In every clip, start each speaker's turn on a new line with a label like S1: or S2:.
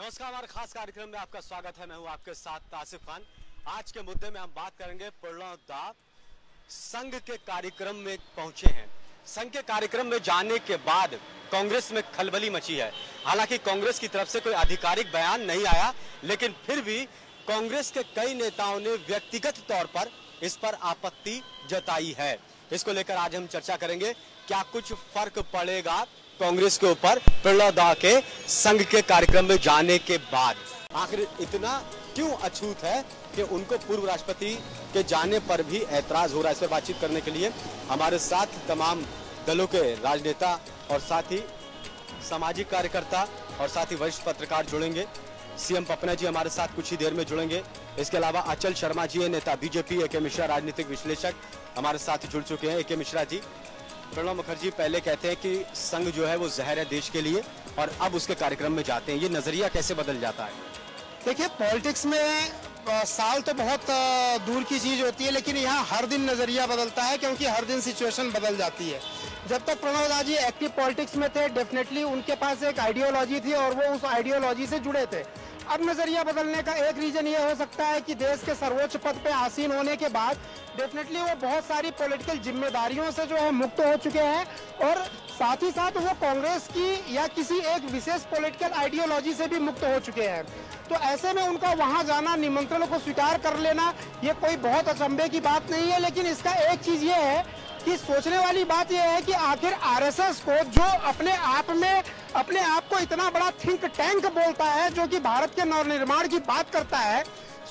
S1: नमस्कार, हमारे खास कार्यक्रम में आपका स्वागत है। मैं हूँ आपके साथ तासिफ खान। आज के मुद्दे में हम बात करेंगे प्रणव संघ के कार्यक्रम में पहुँचे हैं। संघ के कार्यक्रम में जाने के बाद कांग्रेस में खलबली मची है। हालाँकि कांग्रेस की तरफ़ से कोई आधिकारिक बयान नहीं आया, लेकिन फिर भी कांग्रेस के कई नेताओं ने व्यक्तिगत तौर पर इस पर आपत्ति जताई है। इसको लेकर आज हम चर्चा करेंगे, क्या कुछ फ़र्क पड़ेगा कांग्रेस के ऊपर प्रणव दा के संघ के कार्यक्रम में जाने के बाद। आखिर इतना क्यों अछूत है कि उनको पूर्व राष्ट्रपति के जाने पर भी ऐतराज हो रहा है इस पर बातचीत करने के लिए? हमारे साथ तमाम दलों के राजनेता और साथ ही सामाजिक कार्यकर्ता और साथ ही वरिष्ठ पत्रकार जुड़ेंगे। सीएम पपना जी हमारे साथ कुछ ही देर में जुड़ेंगे। इसके अलावा अचल शर्मा जी नेता बीजेपी ए के मिश्रा राजनीतिक विश्लेषक हमारे साथ जुड़ चुके हैं। ए के मिश्रा जी प्रणब मुखर्जी पहले कहते हैं कि संघ जो है वो जहर है देश के लिए और अब उसके कार्यक्रम में जाते हैं। ये नज़रिया कैसे बदल जाता है?
S2: देखिए, पॉलिटिक्स में साल तो बहुत दूर की चीज़ होती है, लेकिन यहाँ हर दिन नज़रिया बदलता है क्योंकि हर दिन सिचुएशन बदल जाती है। जब तक प्रणव दा जी एक्टिव पॉलिटिक्स में थे डेफिनेटली उनके पास एक आइडियोलॉजी थी और वो उस आइडियोलॉजी से जुड़े थे। अब नज़रिया बदलने का एक रीजन ये हो सकता है कि देश के सर्वोच्च पद पे आसीन होने के बाद डेफिनेटली वो बहुत सारी पॉलिटिकल जिम्मेदारियों से जो है मुक्त हो चुके हैं और साथ ही साथ वो कांग्रेस की या किसी एक विशेष पॉलिटिकल आइडियोलॉजी से भी मुक्त हो चुके हैं। तो ऐसे में उनका वहाँ जाना, निमंत्रण को स्वीकार कर लेना, ये कोई बहुत अचंभे की बात नहीं है, लेकिन इसका एक चीज़ ये है कि सोचने वाली बात यह है कि आखिर आरएसएस को जो अपने आप में, अपने आप को इतना बड़ा थिंक टैंक बोलता है, जो कि भारत के नवनिर्माण की बात करता है,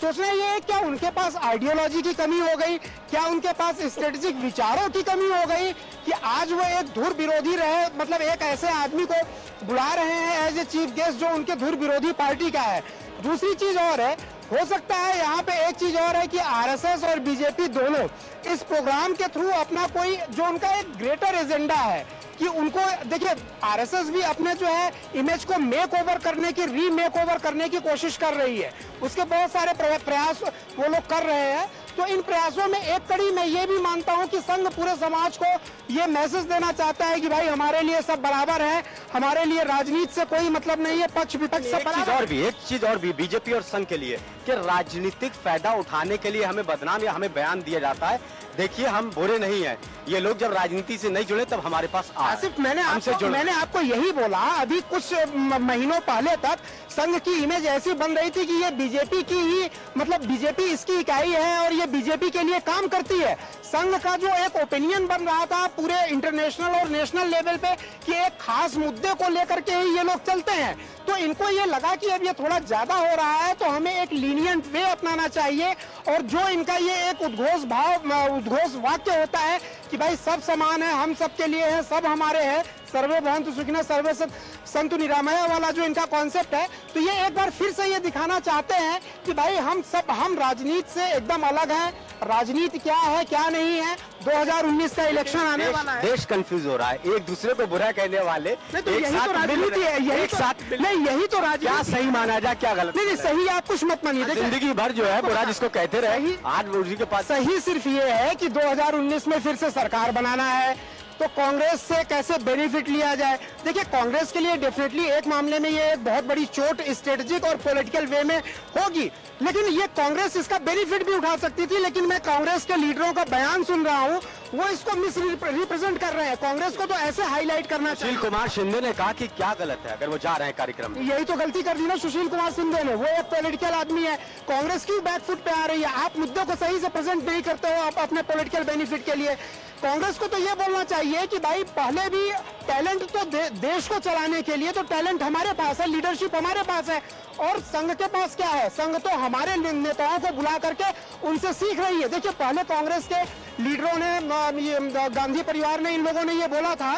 S2: सोचना ये है क्या उनके पास आइडियोलॉजी की कमी हो गई? क्या उनके पास स्ट्रेटेजिक विचारों की कमी हो गई कि आज वो एक धुर विरोधी रहे? मतलब एक ऐसे आदमी को बुला रहे हैं एज ए चीफ गेस्ट जो उनके धुर विरोधी पार्टी का है। दूसरी चीज़ और है, हो सकता है यहाँ पे एक चीज़ और है कि आरएसएस और बीजेपी दोनों इस प्रोग्राम के थ्रू अपना कोई जो उनका एक ग्रेटर एजेंडा है कि उनको देखिए आरएसएस भी अपने जो है इमेज को मेक ओवर करने की री मेक ओवर करने की कोशिश कर रही है। उसके बहुत सारे प्रयास वो लोग कर रहे हैं। तो इन प्रयासों में एक कड़ी मैं ये भी मानता हूँ कि संघ पूरे समाज को ये मैसेज देना चाहता है कि भाई हमारे लिए सब बराबर है हमारे लिए राजनीति से कोई मतलब नहीं है पक्ष विपक्ष सब
S1: एक चीज़ और भी एक चीज़ और भी बीजेपी और संघ के लिए कि राजनीतिक फ़ायदा उठाने के लिए हमें बदनाम या हमें बयान दिया जाता है देखिए हम बुरे नहीं हैं। ये लोग जब राजनीति से नहीं जुड़े तब हमारे पास
S2: आसिफ मैंने आपको मैंने आपको यही बोला अभी कुछ महीनों पहले तक संघ की इमेज ऐसी बन रही थी कि ये बीजेपी की ही मतलब बीजेपी इसकी इकाई है और ये बीजेपी के लिए काम करती है। संघ का जो एक ओपिनियन बन रहा था पूरे इंटरनेशनल और नेशनल लेवल पे कि एक खास मुद्दे को लेकर के ही ये लोग चलते हैं। तो इनको ये लगा कि अब ये थोड़ा ज़्यादा हो रहा है तो हमें एक लीनियंट वे अपनाना चाहिए और जो इनका ये एक उद्घोष भाव, उद्घोष वाक्य होता है कि भाई सब समान है, हम सबके लिए है, सब हमारे हैं सर्वे भवंतु सुखिना सर्वे सत- संतु निरामया वाला जो इनका कॉन्सेप्ट है। तो ये एक बार फिर से ये दिखाना चाहते हैं कि भाई हम सब हम राजनीति से एकदम अलग हैं। राजनीति क्या है क्या नहीं है? 2019 का इलेक्शन आने
S1: देश,
S2: वाला है।
S1: देश कंफ्यूज हो रहा है। एक दूसरे को बुरा कहने वाले
S2: नहीं तो यही तो राजनीति है यही
S1: एक
S2: तो
S1: साथ
S2: नहीं यही तो
S1: क्या सही माना जाए क्या गलत
S2: नहीं नहीं सही आप कुछ मत मानिए।
S1: ज़िंदगी भर जो है बुरा जिसको कहते रहे। आज उसी के पास
S2: सही सिर्फ़ ये है कि 2019 में फिर से सरकार बनाना है। तो कांग्रेस से कैसे बेनिफिट लिया जाए? देखिए कांग्रेस के लिए डेफिनेटली एक मामले में ये एक बहुत बड़ी चोट स्ट्रेटेजिक और पॉलिटिकल वे में होगी। लेकिन ये कांग्रेस इसका बेनिफिट भी उठा सकती थी लेकिन मैं कांग्रेस के लीडरों का बयान सुन रहा हूँ वो इसको मिस रिप्रेजेंट कर रहे हैं। कांग्रेस को तो ऐसे हाईलाइट करना
S1: सुशील कुमार शिंदे ने कहा कि क्या गलत है अगर वो जा रहे हैं कार्यक्रम में?
S2: यही तो गलती कर दी ना सुशील कुमार सिंधे ने। वो एक पॉलिटिकल आदमी है। कांग्रेस क्यों बैकफुट पे आ रही है। आप मुद्दों को सही से प्रेजेंट नहीं करते हो आप अपने पॉलिटिकल बेनिफिट के लिए। कांग्रेस को तो ये बोलना चाहिए कि भाई पहले भी टैलेंट तो दे, देश को चलाने के लिए तो टैलेंट हमारे पास है लीडरशिप हमारे पास है। और संघ के पास क्या है? संघ तो हमारे नेताओं को बुला करके उनसे सीख रही है। देखिए पहले कांग्रेस के लीडरों ने गांधी परिवार ने इन लोगों ने ये बोला था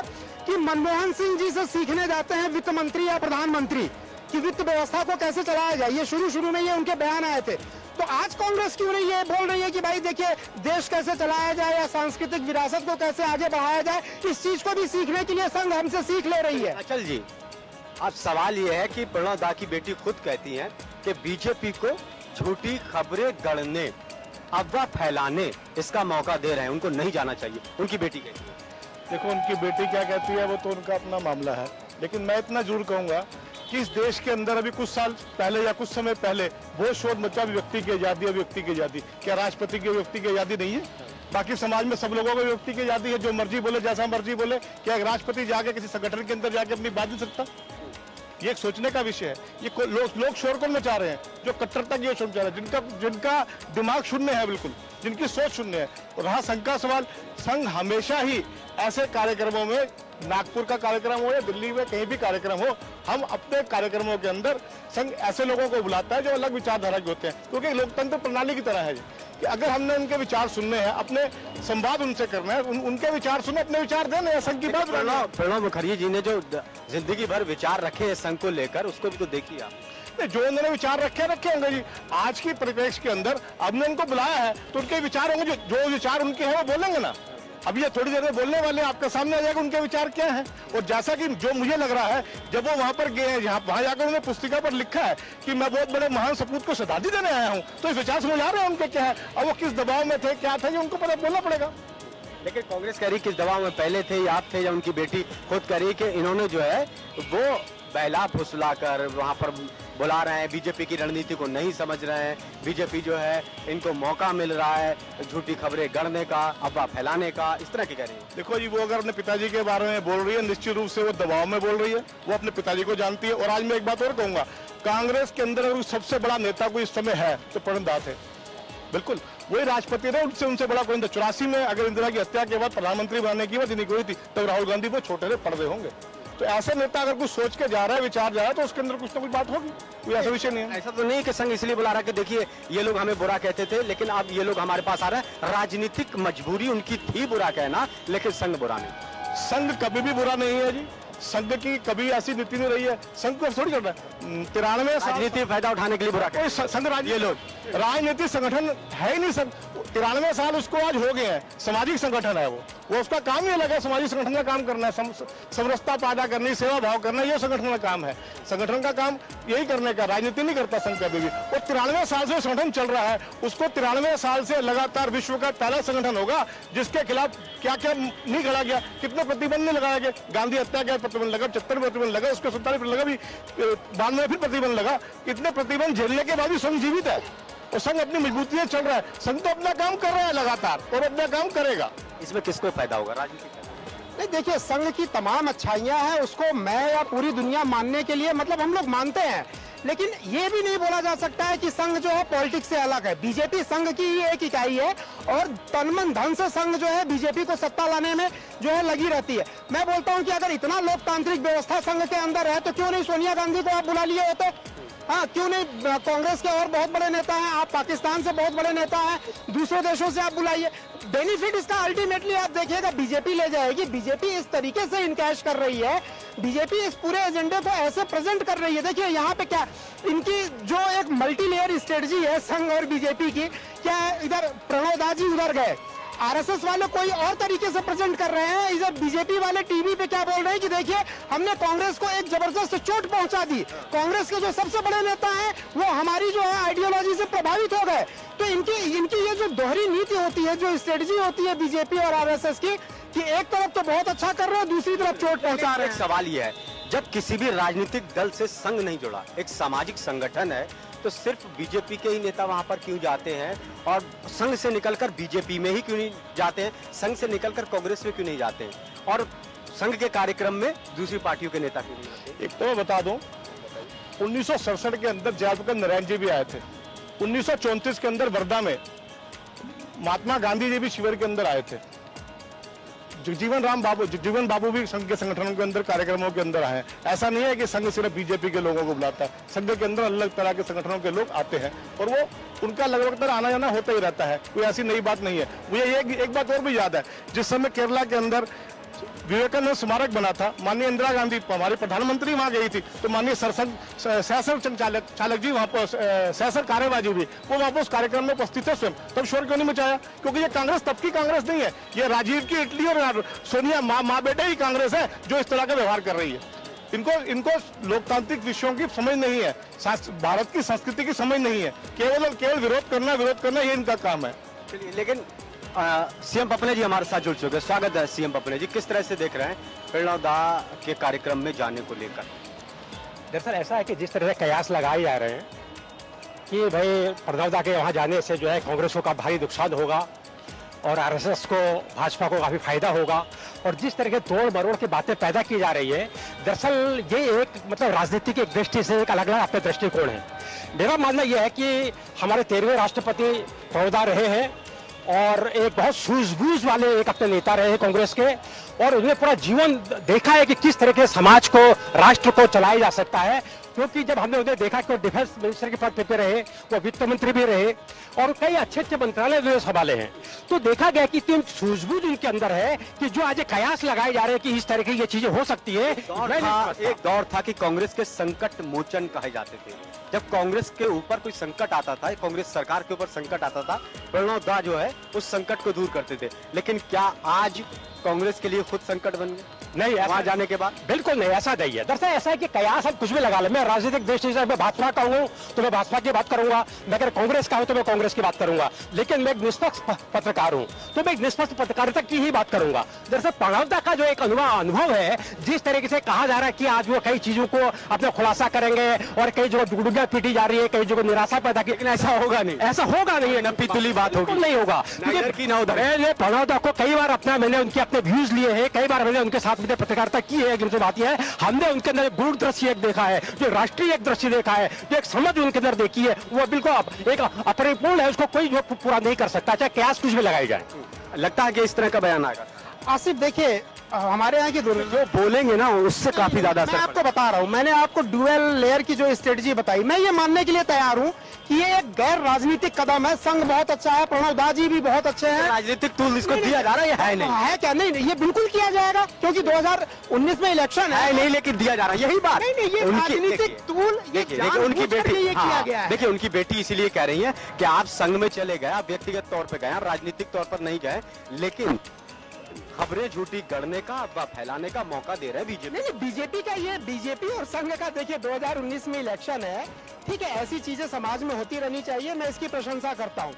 S2: कि मनमोहन सिंह जी से सीखने जाते हैं वित्त मंत्री या प्रधानमंत्री कि वित्त व्यवस्था को कैसे चलाया जाए। ये शुरू शुरू में ये उनके बयान आए थे। तो आज कांग्रेस क्यों नहीं ये बोल रही है कि भाई देखिए देश कैसे चलाया जाए या सांस्कृतिक विरासत को कैसे आगे बढ़ाया जाए इस चीज़ को भी सीखने के लिए संघ हमसे सीख ले रही है।
S1: अचल जी अब सवाल ये है कि प्रणव दा की बेटी खुद कहती हैं कि बीजेपी को झूठी खबरें गढ़ने अफवाह फैलाने इसका मौका दे रहे हैं उनको नहीं जाना चाहिए। उनकी बेटी कहती है।
S3: देखो उनकी बेटी क्या कहती है वो तो उनका अपना मामला है। लेकिन मैं इतना ज़रूर कहूँगा कि इस देश के अंदर अभी कुछ साल पहले या कुछ समय पहले बहुत शोध मचा व्यक्ति की आज़ादी और व्यक्ति की आज़ादी? क्या राष्ट्रपति की व्यक्ति की आज़ादी नहीं है? बाकी समाज में सब लोगों को व्यक्ति की आज़ादी है, जो मर्ज़ी बोले, जैसा मर्ज़ी बोले। क्या राष्ट्रपति जाके किसी संगठन के अंदर जाके अपनी बात नहीं सकता ये एक सोचने का विषय है। ये को- लोग लोग शोर कौन मचा रहे हैं, जो कट्टरता की शोर मचा रहे हैं। जिनका जिनका दिमाग शून्य है, बिल्कुल। जिनकी सोच शून्य है। और रहा संघ का सवाल, संघ हमेशा ही ऐसे कार्यक्रमों में नागपुर का कार्यक्रम हो या दिल्ली में कहीं भी कार्यक्रम हो हम अपने कार्यक्रमों के अंदर संघ ऐसे लोगों को बुलाता है जो अलग विचारधारा के होते हैं। क्योंकि लोकतंत्र प्रणाली की तरह है कि अगर हमने उनके विचार सुनने हैं अपने संवाद उनसे करना है उन, उनके विचार सुने अपने विचार देने हैं संघ की बात
S1: प्रणव मुखर्जी जी ने जो ज़िंदगी भर विचार रखे हैं संघ को लेकर उसको भी तो देखिए आप।
S3: जो उन्होंने विचार रखे रखे होंगे जी। आज की परिप्रेक्ष्य के अंदर अब उनको बुलाया है तो उनके विचार होंगे जो विचार उनके हैं वो बोलेंगे ना। अब ये थोड़ी देर में बोलने वाले आपके सामने आ जाएगा, उनके विचार क्या है? और जैसा कि जो मुझे लग रहा है, जब वो वहाँ पर गए हैं वहाँ जाकर उन्होंने पुस्तिका पर लिखा है कि मैं बहुत बड़े महान सपूत को शताब्दी देने आया हूँ तो इस विचार समझ आ रहे हैं उनके क्या है? और वो किस दबाव में थे, क्या थे, ये उनको पता बोलना पड़ेगा।
S1: लेकिन कांग्रेस कह रही किस दबाव में पहले थे या आप थे, या उनकी बेटी खुद कह रही कि इन्होंने जो है, वो बहला फुसला कर वहाँ पर बुला रहे हैं। बीजेपी की रणनीति को नहीं समझ रहे हैं। बीजेपी जो है, इनको मौका मिल रहा है झूठी खबरें गढ़ने का, अफवाह फैलाने का, इस तरह की कह रही है
S3: देखो जी, वो अगर अपने पिताजी के बारे में बोल रही है, निश्चित रूप से वो दबाव में बोल रही है। वो अपने पिताजी को जानती है। और आज मैं एक बात और कहूँगा, कांग्रेस के अंदर अगर सबसे बड़ा नेता कोई इस समय है तो प्रणब दास है। बिल्कुल, वही राष्ट्रपति थे उनसे उनसे बड़ा कोई चौरासी में अगर इंदिरा की हत्या के बाद प्रधानमंत्री बनने की बात इन्हीं हुई थी, तब राहुल गांधी वो छोटे रहे पड़े होंगे। तो ऐसे नेता अगर कुछ सोच के जा रहा है विचार जा रहा है तो उसके अंदर कुछ ना कुछ बात होगी। कोई ऐसा विषय नहीं है।
S1: ऐसा तो नहीं कि संघ इसलिए बुला रहा है कि देखिए ये लोग हमें बुरा कहते थे लेकिन अब ये लोग हमारे पास आ रहे हैं। राजनीतिक मजबूरी उनकी थी बुरा कहना लेकिन संघ बुरा नहीं।
S3: संघ कभी भी बुरा नहीं है जी। संघ की कभी ऐसी नीति नहीं रही है। संघ को थोड़ी करना है। तिरानवे
S1: राजनीति फ़ायदा उठाने के लिए बुरा
S3: संघ ये लोग राजनीतिक संगठन है ही नहीं संघ। तिरानवे साल उसको आज हो गए हैं। सामाजिक संगठन है वो। वो उसका काम ही अलग है। सामाजिक संगठन का काम करना है। सम, समरसता पैदा करनी सेवा भाव करना ये संगठन का काम है। संगठन का काम यही करने का राजनीति नहीं करता संघ कभी भी। और तिरानवे साल से संगठन चल रहा है। उसको तिरानवे साल से लगातार विश्व का पहला संगठन होगा जिसके खिलाफ क्या क्या नहीं खड़ा गया कितने प्रतिबंध नहीं लगाया गया गांधी हत्या का प्रतिबंध लगा पचहत्तर प्रतिबंध लगा उसके सत्तालीस लगा भी बानवे फिर प्रतिबंध लगा। इतने प्रतिबंध झेलने के बाद भी संघ जीवित है और संघ अपनी मजबूती से चल रहा है। संघ तो अपना काम कर रहा है लगातार और अपना काम करेगा।
S1: इसमें किसको फ़ायदा होगा? राजनीति फ़ायदा
S2: नहीं देखिए संघ की तमाम अच्छाइयाँ हैं उसको मैं या पूरी दुनिया मानने के लिए मतलब हम लोग मानते हैं। लेकिन ये भी नहीं बोला जा सकता है कि संघ जो है पॉलिटिक्स से अलग है। बीजेपी संघ की ही एक इकाई है और तनमन धन से संघ जो है बीजेपी को सत्ता लाने में जो है लगी रहती है। मैं बोलता हूँ कि अगर इतना लोकतांत्रिक व्यवस्था संघ के अंदर है तो क्यों नहीं सोनिया गांधी को आप बुला लिए होते? हाँ क्यों नहीं? कांग्रेस के और बहुत बड़े नेता हैं। आप पाकिस्तान से बहुत बड़े नेता हैं। दूसरे देशों से आप बुलाइए। बेनिफिट इसका अल्टीमेटली आप देखिएगा बीजेपी ले जाएगी। बीजेपी इस तरीके से इनकैश कर रही है। बीजेपी इस पूरे एजेंडे को ऐसे प्रेजेंट कर रही है। देखिए, यहाँ पे क्या, इनकी जो एक मल्टी लेयर स्ट्रेटजी है संघ और बीजेपी की, क्या इधर प्रणव दा जी उधर गए? आरएसएस वाले कोई और तरीके से प्रेजेंट कर रहे हैं। इधर बीजेपी वाले टीवी पे क्या बोल रहे हैं कि देखिए हमने कांग्रेस को एक ज़बरदस्त चोट पहुँचा दी। कांग्रेस के जो सबसे बड़े नेता हैं वो हमारी जो है आइडियोलॉजी से प्रभावित हो गए। तो इनकी इनकी ये जो दोहरी नीति होती है जो स्ट्रेटजी होती है बीजेपी और आरएसएस की कि एक तरफ़ तो बहुत अच्छा कर रहे हैं दूसरी तरफ़ चोट पहुँचा रहे हैं।
S1: सवाल यह है जब किसी भी राजनीतिक दल से संघ नहीं जुड़ा एक सामाजिक संगठन है तो सिर्फ़ बीजेपी के ही नेता वहाँ पर क्यों जाते हैं? और संघ से निकलकर बीजेपी में ही क्यों नहीं जाते हैं? संघ से निकलकर कांग्रेस में क्यों नहीं जाते हैं? और संघ के कार्यक्रम में दूसरी पार्टियों के नेता क्यों नहीं जाते
S3: एक तो मैं बता दूँ, उन्नीस के अंदर जयप्रकाश नारायण जी भी आए थे। उन्नीस के अंदर वर्धा में महात्मा गांधी जी भी शिविर के अंदर आए थे। जगजीवन राम बाबू जगजीवन बाबू भी संघ के संगठनों के अंदर कार्यक्रमों के अंदर आए हैं। ऐसा नहीं है कि संघ सिर्फ़ बीजेपी के लोगों को बुलाता है। संघ के अंदर अलग तरह के संगठनों के लोग आते हैं और वो उनका लगभग तरह आना जाना होता ही रहता है। कोई ऐसी नई बात नहीं है। मुझे एक, एक बात और भी याद है। जिस समय केरला के अंदर विवेकानंद स्मारक बना था। माननीय इंदिरा गांधी हमारी प्रधानमंत्री वहाँ गई थी तो माननीय सरसंघ सहसर चालक चालक जी वहाँ पर सहसर कार्यवाजी भी वो वहाँ पर उस कार्यक्रम में उपस्थित थे स्वयं। तब शोर क्यों नहीं मचाया? क्योंकि ये कांग्रेस, तब की कांग्रेस नहीं है। ये राजीव की इटली और सोनिया माँ माँ बेटे ही कांग्रेस है, जो इस तरह का व्यवहार कर रही है। इनको इनको लोकतांत्रिक विषयों की समझ नहीं है। भारत की संस्कृति की समझ नहीं है। केवल और केवल विरोध करना विरोध करना, ये इनका काम है।
S1: लेकिन सीएम पपले जी हमारे साथ जुड़ चुके हैं। स्वागत है सीएम पपले जी। किस तरह से देख रहे हैं प्रणव दा के कार्यक्रम में जाने को लेकर?
S4: दरअसल ऐसा है कि जिस तरह से कयास लगाए जा रहे हैं कि भाई प्रणवदा के वहाँ जाने से जो है कांग्रेस को भारी नुकसान होगा और आरएसएस को, भाजपा को काफ़ी फ़ायदा होगा। और जिस तरह के तोड़ मरोड़ की बातें पैदा की जा रही है, दरअसल ये एक मतलब राजनीति की दृष्टि से एक अलग अलग अपने दृष्टिकोण है। मेरा मानना यह है कि हमारे तेरहवें राष्ट्रपति प्रणवदा रहे हैं। और एक बहुत सूझबूझ वाले एक अपने नेता रहे कांग्रेस के, और उन्होंने पूरा जीवन देखा है कि किस तरह के समाज को, राष्ट्र को चलाया जा सकता है। क्योंकि जब हमने उन्हें देखा कि वो डिफेंस मिनिस्टर के पद पे रहे वो वित्त मंत्री भी रहे और कई अच्छे अच्छे मंत्रालय भी संभाले हैं। तो देखा गया कि इतनी सूझबूझ उनके अंदर है कि जो आज कयास लगाए जा रहे हैं कि इस तरह की ये चीज़ें हो सकती है
S1: दौर एक दौर था कि कांग्रेस के संकट मोचन कहे जाते थे। जब कांग्रेस के ऊपर कोई संकट आता था कांग्रेस सरकार के ऊपर संकट आता था प्रणव दा जो है उस संकट को दूर करते थे। लेकिन क्या आज कांग्रेस के लिए खुद संकट बन गए
S4: नहीं ऐसा
S1: वहाँ जाने के बाद?
S4: बिल्कुल नहीं ऐसा नहीं है। दरअसल ऐसा है कि कयास हम कुछ भी लगा ले। मैं राजनीतिक दृष्टि से मैं भाजपा का हूँ तो मैं भाजपा की बात करूँगा। मैं अगर कांग्रेस का हूँ तो मैं कांग्रेस की बात करूँगा। लेकिन मैं एक निष्पक्ष पत्रकार हूँ तो मैं एक निष्पक्ष पत्रकारिता की ही बात करूँगा। दरअसल प्रणवदा का जो एक अनुभव अनुभव है जिस तरीके से कहा जा रहा है कि आज वो कई चीज़ों को अपना खुलासा करेंगे और कई जगह दुगडुगियाँ पीटी जा रही है कई जगह निराशा पैदा की लेकिन ऐसा होगा नहीं। ऐसा होगा नहीं है
S1: न पितुली बात होगी।
S4: नहीं होगा। मैंने प्रणवदा को कई बार अपना मैंने उनके अपने व्यूज़ लिए हैं कई बार मैंने उनके साथ मैंने पत्रकारिता की है एक दूसरे बात यह है हमने उनके अंदर एक गुण दृश्य एक देखा है जो राष्ट्रीय एक दृश्य देखा है जो एक समझ उनके अंदर देखी है वो बिल्कुल एक अपरिपूर्ण है उसको कोई जो पूरा नहीं कर सकता चाहे कैश कुछ भी लगाई जाए।
S1: लगता है कि इस तरह का बयान आएगा।
S2: आसिफ देखिए हमारे यहाँ की
S1: जो बोलेंगे ना उससे काफ़ी ज़्यादा
S2: मैं आपको बता रहा हूँ मैंने आपको डुअल लेयर की जो स्ट्रेटजी बताई मैं ये मानने के लिए तैयार हूँ कि ये एक गैर राजनीतिक कदम है। संघ बहुत अच्छा है प्रणव दा जी भी बहुत अच्छे हैं।
S1: राजनीतिक टूल इसको दिया जा रहा है है नहीं।
S2: है क्या? नहीं ये बिल्कुल किया जाएगा क्योंकि 2019 में इलेक्शन
S1: है।
S2: है
S1: नहीं लेकिन दिया जा रहा है यही बात।
S2: नहीं, नहीं, ये राजनीतिक टूल,
S1: उनकी बेटी
S2: ये किया गया
S1: देखिए उनकी बेटी इसीलिए कह रही है की आप संघ में चले गए आप व्यक्तिगत तौर पर गए आप राजनीतिक तौर पर नहीं गए लेकिन खबरें झूठी गढ़ने का अथवा फैलाने का मौका दे रहे है बीजेपी।
S2: नहीं नहीं, बीजेपी का ये, बीजेपी और संघ का, देखिए 2019 में इलेक्शन है, ठीक है, ऐसी चीज़ें समाज में होती रहनी चाहिए, मैं इसकी प्रशंसा करता हूँ।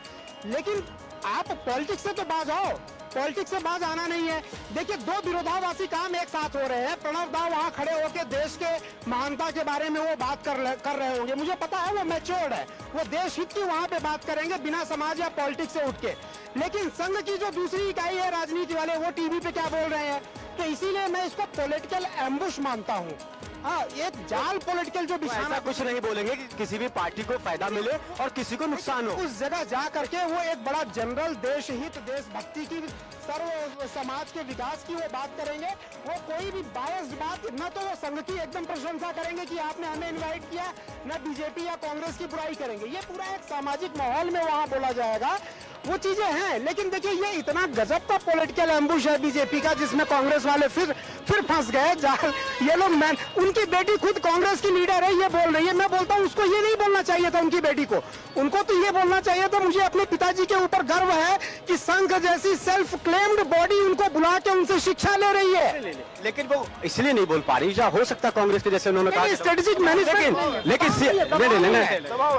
S2: लेकिन आप पॉलिटिक्स से तो बाज आओ। पॉलिटिक्स से बाज आना नहीं है। देखिए, दो विरोधाभासी काम एक साथ हो रहे हैं। प्रणव दा वहाँ खड़े होकर देश के महानता के बारे में वो बात कर कर रहे होंगे। मुझे पता है वो मैच्योर्ड है। वो देश हित की वहाँ पे बात करेंगे बिना समाज या पॉलिटिक्स से उठ के। लेकिन संघ की जो दूसरी इकाई है राजनीति वाले, वो टीवी पे क्या बोल रहे हैं? तो इसीलिए मैं इसको पॉलिटिकल एम्बुश मानता हूँ। हाँ एक जाल पॉलिटिकल जो
S1: ऐसा
S2: बिछाना
S1: कुछ नहीं बोलेंगे कि किसी भी पार्टी को फ़ायदा मिले और किसी को नुकसान हो।
S2: उस जगह जा करके वो एक बड़ा जनरल देश हित देशभक्ति की सर्व समाज के विकास की वो बात करेंगे। वो कोई भी बायस बात न तो वो संघ की एकदम प्रशंसा करेंगे कि आपने हमें इनवाइट किया न बीजेपी या कांग्रेस की बुराई करेंगे। ये पूरा एक सामाजिक माहौल में वहाँ बोला जाएगा। वो चीज़ें हैं लेकिन देखिए ये इतना गजब का पॉलिटिकल एम्बुश है बीजेपी का जिसमें कांग्रेस वाले फिर फिर फंस गए जाल। ये लोग मैन उनकी बेटी खुद कांग्रेस की लीडर है ये बोल रही है। मैं बोलता हूँ उसको ये नहीं बोलना चाहिए था उनकी बेटी को। उनको तो ये बोलना चाहिए था मुझे अपने पिताजी के ऊपर गर्व है कि संघ जैसी सेल्फ क्लेम्ड बॉडी उनको बुला के उनसे शिक्षा ले रही है।
S1: लेकिन वो इसलिए नहीं बोल पा रही या हो सकता कांग्रेस के जैसे उन्होंने कहा।
S2: स्ट्रेटेजिक मैनेजमेंट
S1: लेकिन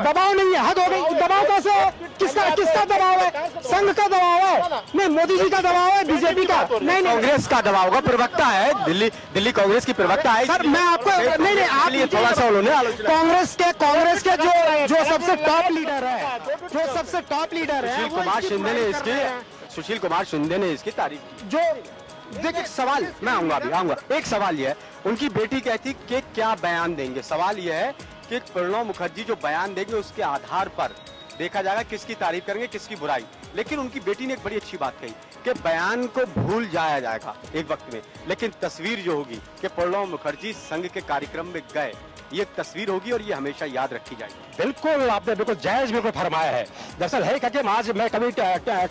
S2: दबाव नहीं है। हद हो गई। दबाव कैसे किसका किसका दबाव है? संघ का दबाव है। नहीं मोदी जी का दबाव है बीजेपी का। नहीं।
S1: कांग्रेस का दबाव होगा प्रवक्ता है दिल्ली दिल्ली कांग्रेस की प्रवक्ता है
S2: सर मैं आपको नहीं नहीं आप
S1: थोड़ा सा उन्होंने
S2: कांग्रेस के कांग्रेस के जो जो सबसे टॉप लीडर है जो सबसे टॉप लीडर है
S1: सुशील कुमार शिंदे ने। इसकी सुशील कुमार शिंदे ने इसकी तारीफ़
S2: जो
S1: देखिए एक सवाल मैं आऊँगा अभी आऊँगा। एक सवाल ये है उनकी बेटी कहती कि क्या बयान देंगे? सवाल ये है कि प्रणब मुखर्जी जो बयान देंगे उसके आधार पर देखा जाएगा किसकी तारीफ़ करेंगे किसकी बुराई। लेकिन उनकी बेटी ने एक बड़ी अच्छी बात कही। कि बयान को भूल जाया जाएगा एक वक्त में। लेकिन तस्वीर जो होगी कि प्रणब मुखर्जी संघ के कार्यक्रम में गए ये तस्वीर होगी और ये हमेशा याद रखी जाएगी।
S4: बिल्कुल आपने बिल्कुल जायज़ बिल्कुल फरमाया है। दरअसल है क्या कि आज मैं कभी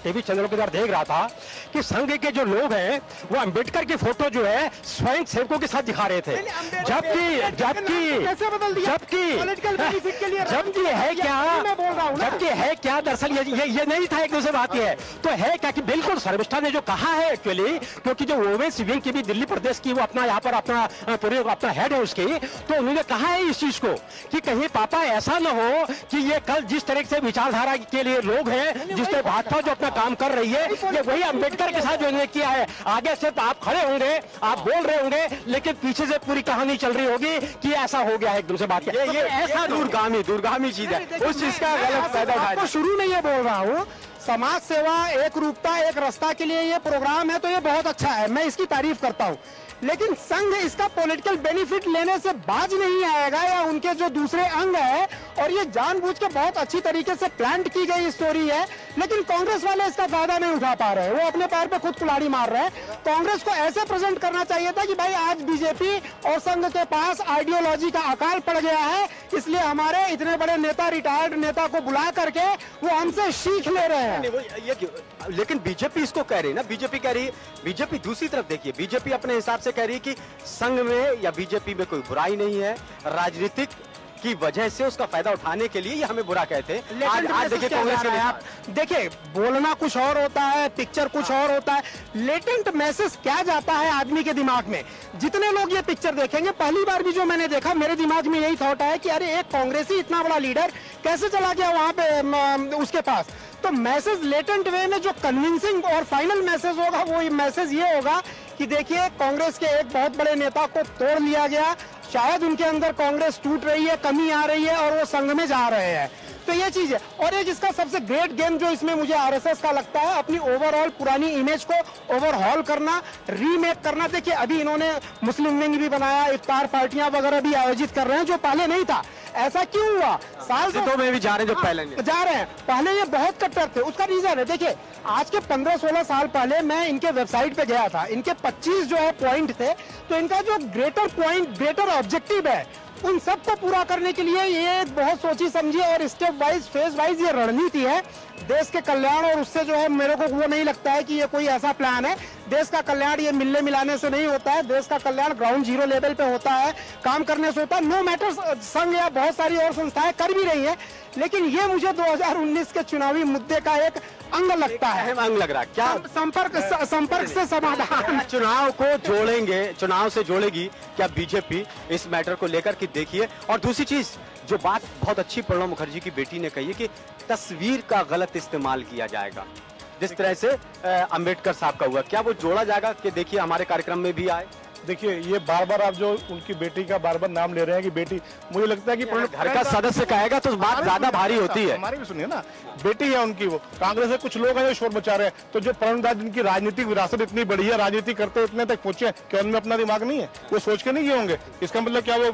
S4: टीवी चैनलों के अंदर देख रहा था कि संघ के जो लोग हैं वो अंबेडकर की फ़ोटो जो है स्वयं सेवकों के साथ दिखा रहे थे। जबकि जबकि जबकि
S2: पॉलिटिकल बेनिफिट के लिए
S4: जबकि है क्या
S2: मैं बोल रहा हूँ ना।
S4: जबकि है क्या दरअसल ये ये, नहीं था एक दूसरे बात ये है। तो है क्या कि बिल्कुल सर्वे शर्मिष्ठा ने जो कहा है एक्चुअली क्योंकि जो वोमेंस विंग की भी दिल्ली प्रदेश की वो अपना यहाँ पर अपना पूरे अपना हेड है उसकी तो उन्होंने कहा है इस चीज़ को कि कहीं पापा ऐसा ना हो कि ये कल जिस तरह से विचारधारा के लिए लोग हैं जिस तरह भाजपा जो अपना काम कर रही है ये वही अंबेडकर के साथ जो इन्होंने किया है। आगे सिर्फ़ आप खड़े होंगे आप बोल रहे होंगे लेकिन पीछे से पूरी कहानी चल रही होगी कि ऐसा हो गया है एकदम से बात
S1: ये ये ऐसा दूरगामी दूरगामी चीज़ है। उस चीज़ का गलत फ़ायदा उठाया
S2: शुरू में ये बोल रहा हूँ समाज सेवा, एक रूपता, एक रास्ता के लिए ये प्रोग्राम है तो ये बहुत अच्छा है। मैं इसकी तारीफ़ करता हूँ। लेकिन संघ इसका पॉलिटिकल बेनिफिट लेने से बाज नहीं आएगा, या उनके जो दूसरे अंग है, और ये जानबूझ के बहुत अच्छी तरीके से प्लान की गई स्टोरी है, लेकिन कांग्रेस वाले इसका फ़ायदा नहीं उठा पा रहे वो अपने पैर पे खुद कुलाड़ी मार रहे हैं। कांग्रेस को ऐसे प्रेजेंट करना चाहिए था कि भाई आज बीजेपी और संघ के पास आइडियोलॉजी का अकाल पड़ गया है, इसलिए हमारे इतने बड़े नेता रिटायर्ड नेता को बुला करके वो हमसे सीख ले रहे हैं।
S1: लेकिन बीजेपी इसको कह रही है ना बीजेपी कह रही है बीजेपी दूसरी तरफ़ देखिए बीजेपी अपने हिसाब से कह रही है कि संघ में या बीजेपी में कोई बुराई नहीं है। राजनीतिक की वजह से उसका फ़ायदा उठाने के लिए हमें बुरा कहते हैं। आज आज देखिए कांग्रेस के
S2: आप? देखिए बोलना कुछ और होता है पिक्चर कुछ और होता है। लेटेंट मैसेज क्या जाता है आदमी के दिमाग में? जितने लोग ये पिक्चर देखेंगे पहली बार भी जो मैंने देखा मेरे दिमाग में यही थॉट है कि अरे एक कांग्रेसी इतना बड़ा लीडर कैसे चला गया वहाँ पे उसके पास? तो मैसेज लेटेंट वे में जो कन्विंसिंग और फाइनल मैसेज होगा वो मैसेज ये होगा कि देखिए कांग्रेस के एक बहुत बड़े नेता को तोड़ लिया गया। शायद उनके अंदर कांग्रेस टूट रही है कमी आ रही है और वो संघ में जा रहे हैं। तो ये चीज़ है। और एक इसका सबसे ग्रेट गेम जो इसमें मुझे आरएसएस का लगता है अपनी ओवरऑल पुरानी इमेज को ओवरहॉल करना रीमेक करना। देखिए अभी इन्होंने मुस्लिम विंग भी बनाया इफ्तार पार्टियाँ वगैरह भी आयोजित कर रहे हैं जो पहले नहीं था। ऐसा क्यों हुआ? साल
S1: मस्जिदों में भी जा रहे हैं जो पहले नहीं।
S2: जा रहे हैं। पहले ये बहुत कट्टर थे। उसका रीजन है देखिए आज के 15-16 साल पहले मैं इनके वेबसाइट पे गया था। इनके 25 जो है पॉइंट थे तो इनका जो ग्रेटर पॉइंट ग्रेटर ऑब्जेक्टिव है। उन सबको पूरा करने के लिए ये बहुत सोची समझी और स्टेप वाइज फ़ेज़ वाइज ये रणनीति है। देश के कल्याण और उससे जो है मेरे को वो नहीं लगता है कि ये कोई ऐसा प्लान है। देश का कल्याण ये मिलने मिलाने से नहीं होता है। देश का कल्याण ग्राउंड ज़ीरो लेवल पे होता है। काम करने से होता है। नो मैटर संघ या बहुत सारी और संस्थाएँ कर भी रही हैं लेकिन ये मुझे 2019 के चुनावी मुद्दे का एक अंग लगता है।
S1: अहम अंग लग रहा है। क्या?
S2: संपर्क संपर्क से समाधान।
S1: चुनाव को जोड़ेंगे चुनाव से जोड़ेगी क्या बीजेपी इस मैटर को लेकर के देखिए? और दूसरी चीज़ जो बात बहुत अच्छी प्रणब मुखर्जी की बेटी ने कही है कि तस्वीर का गलत इस्तेमाल किया जाएगा। जिस तरह से अ, अंबेडकर साहब का हुआ क्या वो जोड़ा जाएगा कि देखिए हमारे कार्यक्रम में भी आए?
S3: देखिए ये बार बार आप जो उनकी बेटी का बार बार नाम ले रहे हैं कि बेटी मुझे लगता है कि
S1: घर का सदस्य कहेगा तो बात ज़्यादा भारी होती है।
S3: हमारी भी सुनिए ना बेटी है उनकी वो कांग्रेस के कुछ लोग हैं जो शोर मचा रहे हैं। तो जो प्रणदास जिनकी राजनीतिक विरासत इतनी बड़ी है राजनीति करते इतने तक पहुँचे हैं, क्या उनमें अपना दिमाग नहीं है? वो सोच के नहीं गए होंगे? इसका मतलब क्या वो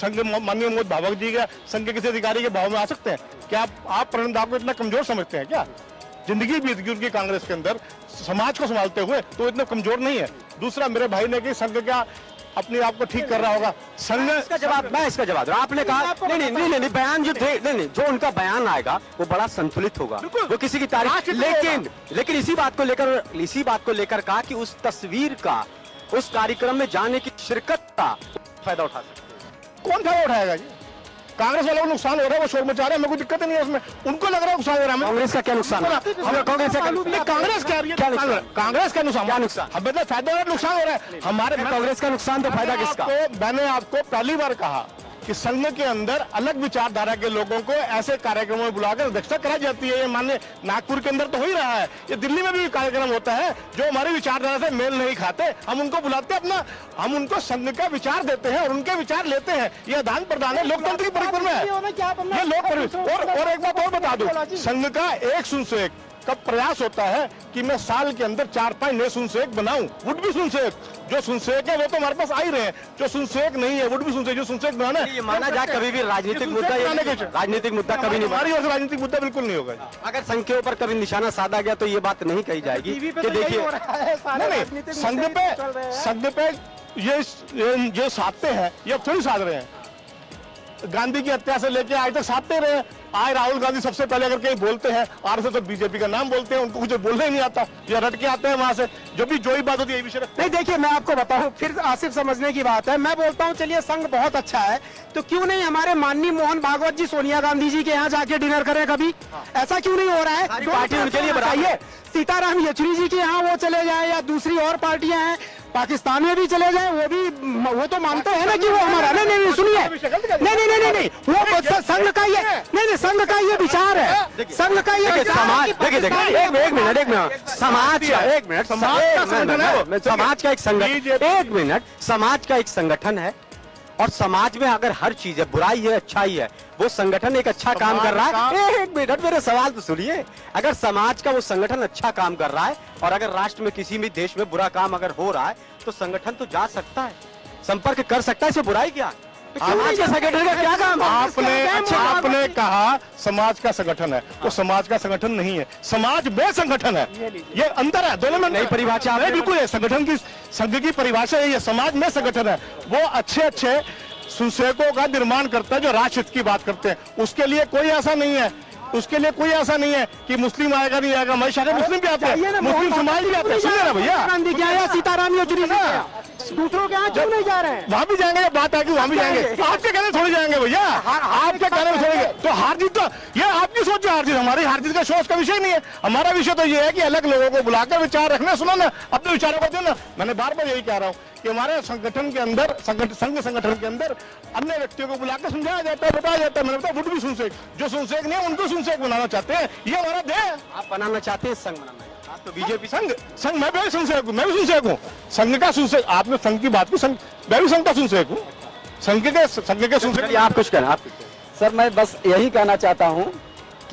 S3: संघ माननीय मोद भावक जी का संघ के किसी अधिकारी के भाव में आ सकते हैं? क्या आप, आप प्रणदास को इतना कमज़ोर समझते हैं क्या? ज़िंदगी बीत गई उनकी कांग्रेस के अंदर समाज को संभालते हुए तो इतने कमज़ोर नहीं है। दूसरा मेरे भाई ने कि संघ क्या अपने आप को ठीक कर रहा होगा? संघ
S1: इसका जवाब मैं इसका जवाब दूँ। आपने कहा नहीं नहीं नहीं नहीं बयान जो थे नहीं नहीं जो उनका बयान आएगा वो बड़ा संतुलित होगा। वो किसी की तारीफ़ लेकिन लेकिन इसी बात को लेकर इसी बात को लेकर कहा कि उस तस्वीर का उस कार्यक्रम में जाने की शिरकत का फ़ायदा उठा सकते
S3: कौन फ़ायदा उठाएगा जी? कांग्रेस वालों को नुकसान हो रहा है वो शोर मचा रहे हैं हमें कोई दिक्कत नहीं है उसमें उनको लग रहा है नुकसान हो रहा है
S1: कांग्रेस का क्या नुकसान? कांग्रेस
S3: कांग्रेस? कांग्रेस का नुकसान
S1: क्या नुकसान?
S3: हमें तो फ़ायदा और नुकसान हो रहा है हमारे
S1: कांग्रेस का नुकसान तो फ़ायदा किसका
S3: मैंने आपको पहली बार कहा कि संघ के अंदर अलग विचारधारा के लोगों को ऐसे कार्यक्रमों में बुलाकर अध्यक्षता कराई जाती है। ये मान्य नागपुर के अंदर तो हो ही रहा है। ये दिल्ली में भी कार्यक्रम होता है जो हमारी विचारधारा से मेल नहीं खाते। हम उनको बुलाते हैं अपना हम उनको संघ का विचार देते हैं और उनके विचार लेते हैं। ये आदान प्रदान है। लोकतंत्र की परिक्रमा है। ये लोक और और एक बात और बता दूँ। संघ का एक सुन से एक का प्रयास होता है कि मैं साल के अंदर चार पाँच नए सुनसेक बनाऊँ। वुड भी सुनसेक जो सुनसेक है वो तो हमारे पास आ ही रहे हैं। जो सुनसेक नहीं है वुड भी सुनसेक जो सुनसेक बनाना है
S1: ये माना जाए कभी भी राजनीतिक मुद्दा राजनीतिक मुद्दा कभी नहीं
S3: हमारी ओर राजनीतिक मुद्दा बिल्कुल नहीं होगा
S1: अगर संघ के ऊपर कभी निशाना साधा गया तो ये बात नहीं कही जाएगी कि
S2: तो
S1: देखिए
S3: संघ पे। संघ पे ये ये जो साधते हैं ये थोड़ी साध रहे हैं। गांधी की हत्या से लेके आज तक साधते रहे आज राहुल गांधी सबसे पहले अगर कहीं बोलते हैं आरएसएस और बीजेपी का नाम बोलते हैं उनको कुछ बोलने ही नहीं आता या रट के आते हैं वहाँ से जो भी जो ही बात होती है विषय
S2: नहीं देखिए मैं आपको बताऊँ फिर आसिफ समझने की बात है। मैं बोलता हूँ चलिए संघ बहुत अच्छा है तो क्यों नहीं हमारे माननीय मोहन भागवत जी सोनिया गांधी जी के यहाँ जाके डिनर करें कभी? ऐसा क्यों नहीं हो रहा है?
S1: पार्टी उनके लिए
S2: बताइए। सीताराम येचुरी जी के यहाँ वो चले जाए या दूसरी और पार्टियाँ हैं पाकिस्तान में भी चले जाए वो भी वो तो मानते हैं ना कि वो हमारा नहीं नहीं सुनिए। नहीं नहीं नहीं नहीं वो तो संघ का ये नहीं नहीं संघ का ये विचार है। संघ का ये है
S1: समाज देखिए देखिए एक मिनट एक मिनट एक मिनट। समाज का एक मिनट
S3: समाज का संगठन है।
S1: समाज का एक संगठन एक मिनट समाज का एक संगठन है। और समाज में अगर हर चीज़ है बुराई है अच्छाई है वो संगठन एक अच्छा काम कर रहा है। ए, एक मिनट मेरे सवाल तो सुनिए। अगर समाज का वो संगठन अच्छा काम कर रहा है और अगर राष्ट्र में किसी भी देश में बुरा काम अगर हो रहा है तो संगठन तो जा सकता है संपर्क कर सकता है इसे बुराई क्या? तो के संगठन का क्या काम? है
S3: आपने
S1: अच्छा
S3: आपने कहा समाज का संगठन है। वो समाज का संगठन नहीं है। समाज में संगठन है। ये अंतर है दोनों में
S1: नई परिभाषा आपने
S3: नहीं बिल्कुल है। संगठन की संघ की परिभाषा है। ये समाज में संगठन है। वो अच्छे अच्छे सुशेकों का निर्माण करता है जो राष्ट्रहित की बात करते हैं। उसके लिए कोई ऐसा नहीं है। उसके लिए कोई ऐसा नहीं है कि मुस्लिम आएगा नहीं आएगा। मैं शायद मुस्लिम भी आते हैं। मुस्लिम समाज भी आते हैं। सुनिए ना भैया।
S2: सीताराम यहाँ दूसरों के यहाँ क्यों नहीं जा रहे हैं?
S3: वहाँ भी जाएँगे ये बात है कि वहाँ भी जाएँगे। आपके कहने थोड़ी जाएँगे भैया। आपके कहने में थोड़ी तो हार जीत तो ये आपकी सोच है हार जीत हमारी हार जीत का सोच का विषय नहीं है। हमारा विषय तो ये है कि अलग लोगों को बुलाकर विचार रखना सुनो ना अपने विचारों को दो ना मैंने बार बार यही कह रहा हूँ कि हमारे संगठन के अंदर संगठन संघ संगठन के अंदर अन्य व्यक्तियों को बुलाकर समझाया जाता है बताया जाता है। मैंने बताया भी सुनसेक। जो सुनसेक नहीं है उनको सुनसेक बनाना चाहते हैं। ये हमारा देह
S1: आप बनाना चाहते हैं संघ बनाना है। आप तो बीजेपी
S3: संघ संघ मैं भी हूँ मैं भी संशय हूँ। संघ का आपने संघ की बात की संघ मैं भी संघ का संशय हूँ। संघ के संघ के
S1: आप कुछ करें आप
S5: सर मैं बस यही कहना चाहता हूँ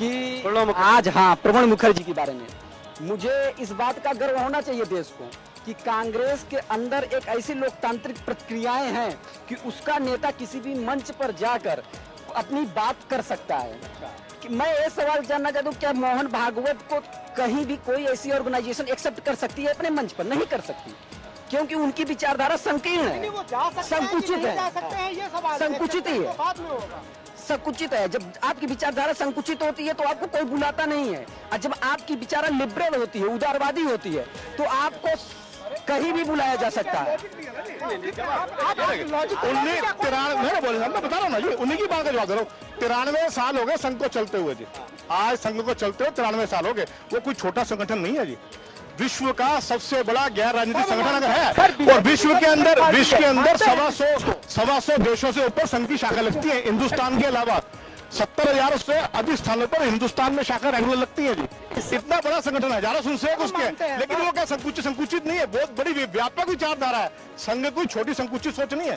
S5: कि आज हाँ प्रवण मुखर्जी के बारे में। मुझे इस बात का गर्व होना चाहिए देश को कि कांग्रेस के अंदर एक ऐसी लोकतांत्रिक प्रक्रियाएँ हैं कि उसका नेता किसी भी मंच पर जाकर अपनी बात कर सकता है। मैं ये सवाल जानना चाहता हूँ क्या मोहन भागवत को कहीं भी कोई ऐसी ऑर्गेनाइजेशन एक्सेप्ट कर सकती है? अपने मंच पर नहीं कर सकती। क्योंकि उनकी विचारधारा संकीर्ण है। संकुचित है। संकुचित ही है। संकुचित है। जब आपकी विचारधारा संकुचित होती है तो आपको कोई बुलाता नहीं है। और जब आपकी विचारा लिबरल होती है उदारवादी होती है तो आपको कहीं भी बुलाया जा सकता है।
S3: उन्नीस तिरानवे मैं बोल हूँ, मैं बता रहा हूँ ना जी उन्हीं की बात का जवाब दे रहा हूँ। तिरानवे साल हो गए संघ को चलते हुए जी। आज संघ को चलते हुए तिरानवे साल हो गए। वो कोई छोटा संगठन नहीं है जी। विश्व का सबसे बड़ा गैर राजनीतिक संगठन अगर है और विश्व के अंदर विश्व के अंदर सवा सौ सवा सौ देशों से ऊपर संघ की शाखा लगती है। हिंदुस्तान के अलावा सत्तर हज़ार से अधिक स्थानों पर हिंदुस्तान में शाखा रेगुलर लगती है जी। इतना बड़ा संगठन है ज़्यादा सुनसे उसके लेकिन वो क्या संकुचित संकुचित नहीं है बहुत बड़ी व्यापक विचारधारा है। संघ कोई छोटी संकुचित सोच नहीं है।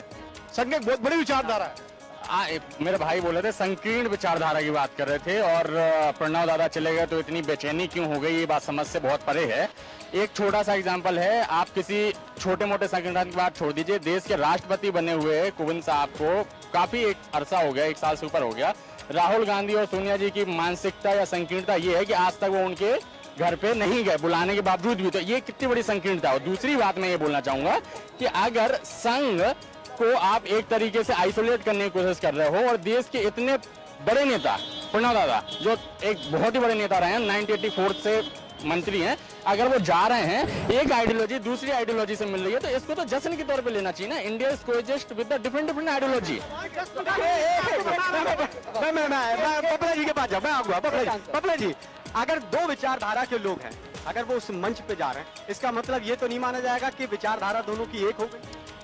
S3: संघ एक बहुत बड़ी विचारधारा है।
S6: आ, ए- मेरे भाई बोल रहे थे संकीर्ण विचारधारा की बात कर रहे थे और प्रणव दादा चले गए तो इतनी बेचैनी क्यों हो गई ये बात समझ से बहुत परे है। एक छोटा सा एग्जांपल है आप किसी छोटे मोटे संगठन की बात छोड़ दीजिए देश के राष्ट्रपति बने हुए कोविंद साहब को काफ़ी एक अरसा हो गया एक साल से ऊपर हो गया। राहुल गांधी और सोनिया जी की मानसिकता या संकीर्णता ये है कि आज तक वो उनके घर पे नहीं गए, बुलाने के बावजूद भी। तो ये कितनी बड़ी संकीर्णता और दूसरी बात मैं ये बोलना चाहूँगा कि अगर संघ को आप एक तरीके से आइसोलेट करने की कोशिश कर रहे हो और देश के इतने बड़े नेता प्रणव दादा, जो एक बहुत ही बड़े नेता रहे हैं, नाइनटीन से मंत्री हैं। अगर वो जा रहे हैं, एक आइडियोलॉजी दूसरी आइडियोलॉजी से मिल रही है तो इसको तो जश्न के तौर पे लेना चाहिए ना। India is coexist with different different ideology
S1: जी के पास जाऊँ, मैं आऊँगा, पपला जी पपला जी। अगर दो विचारधारा के लोग हैं, अगर वो उस मंच पे जा रहे हैं, इसका मतलब ये तो नहीं माना जाएगा कि विचारधारा दोनों की एक हो गई।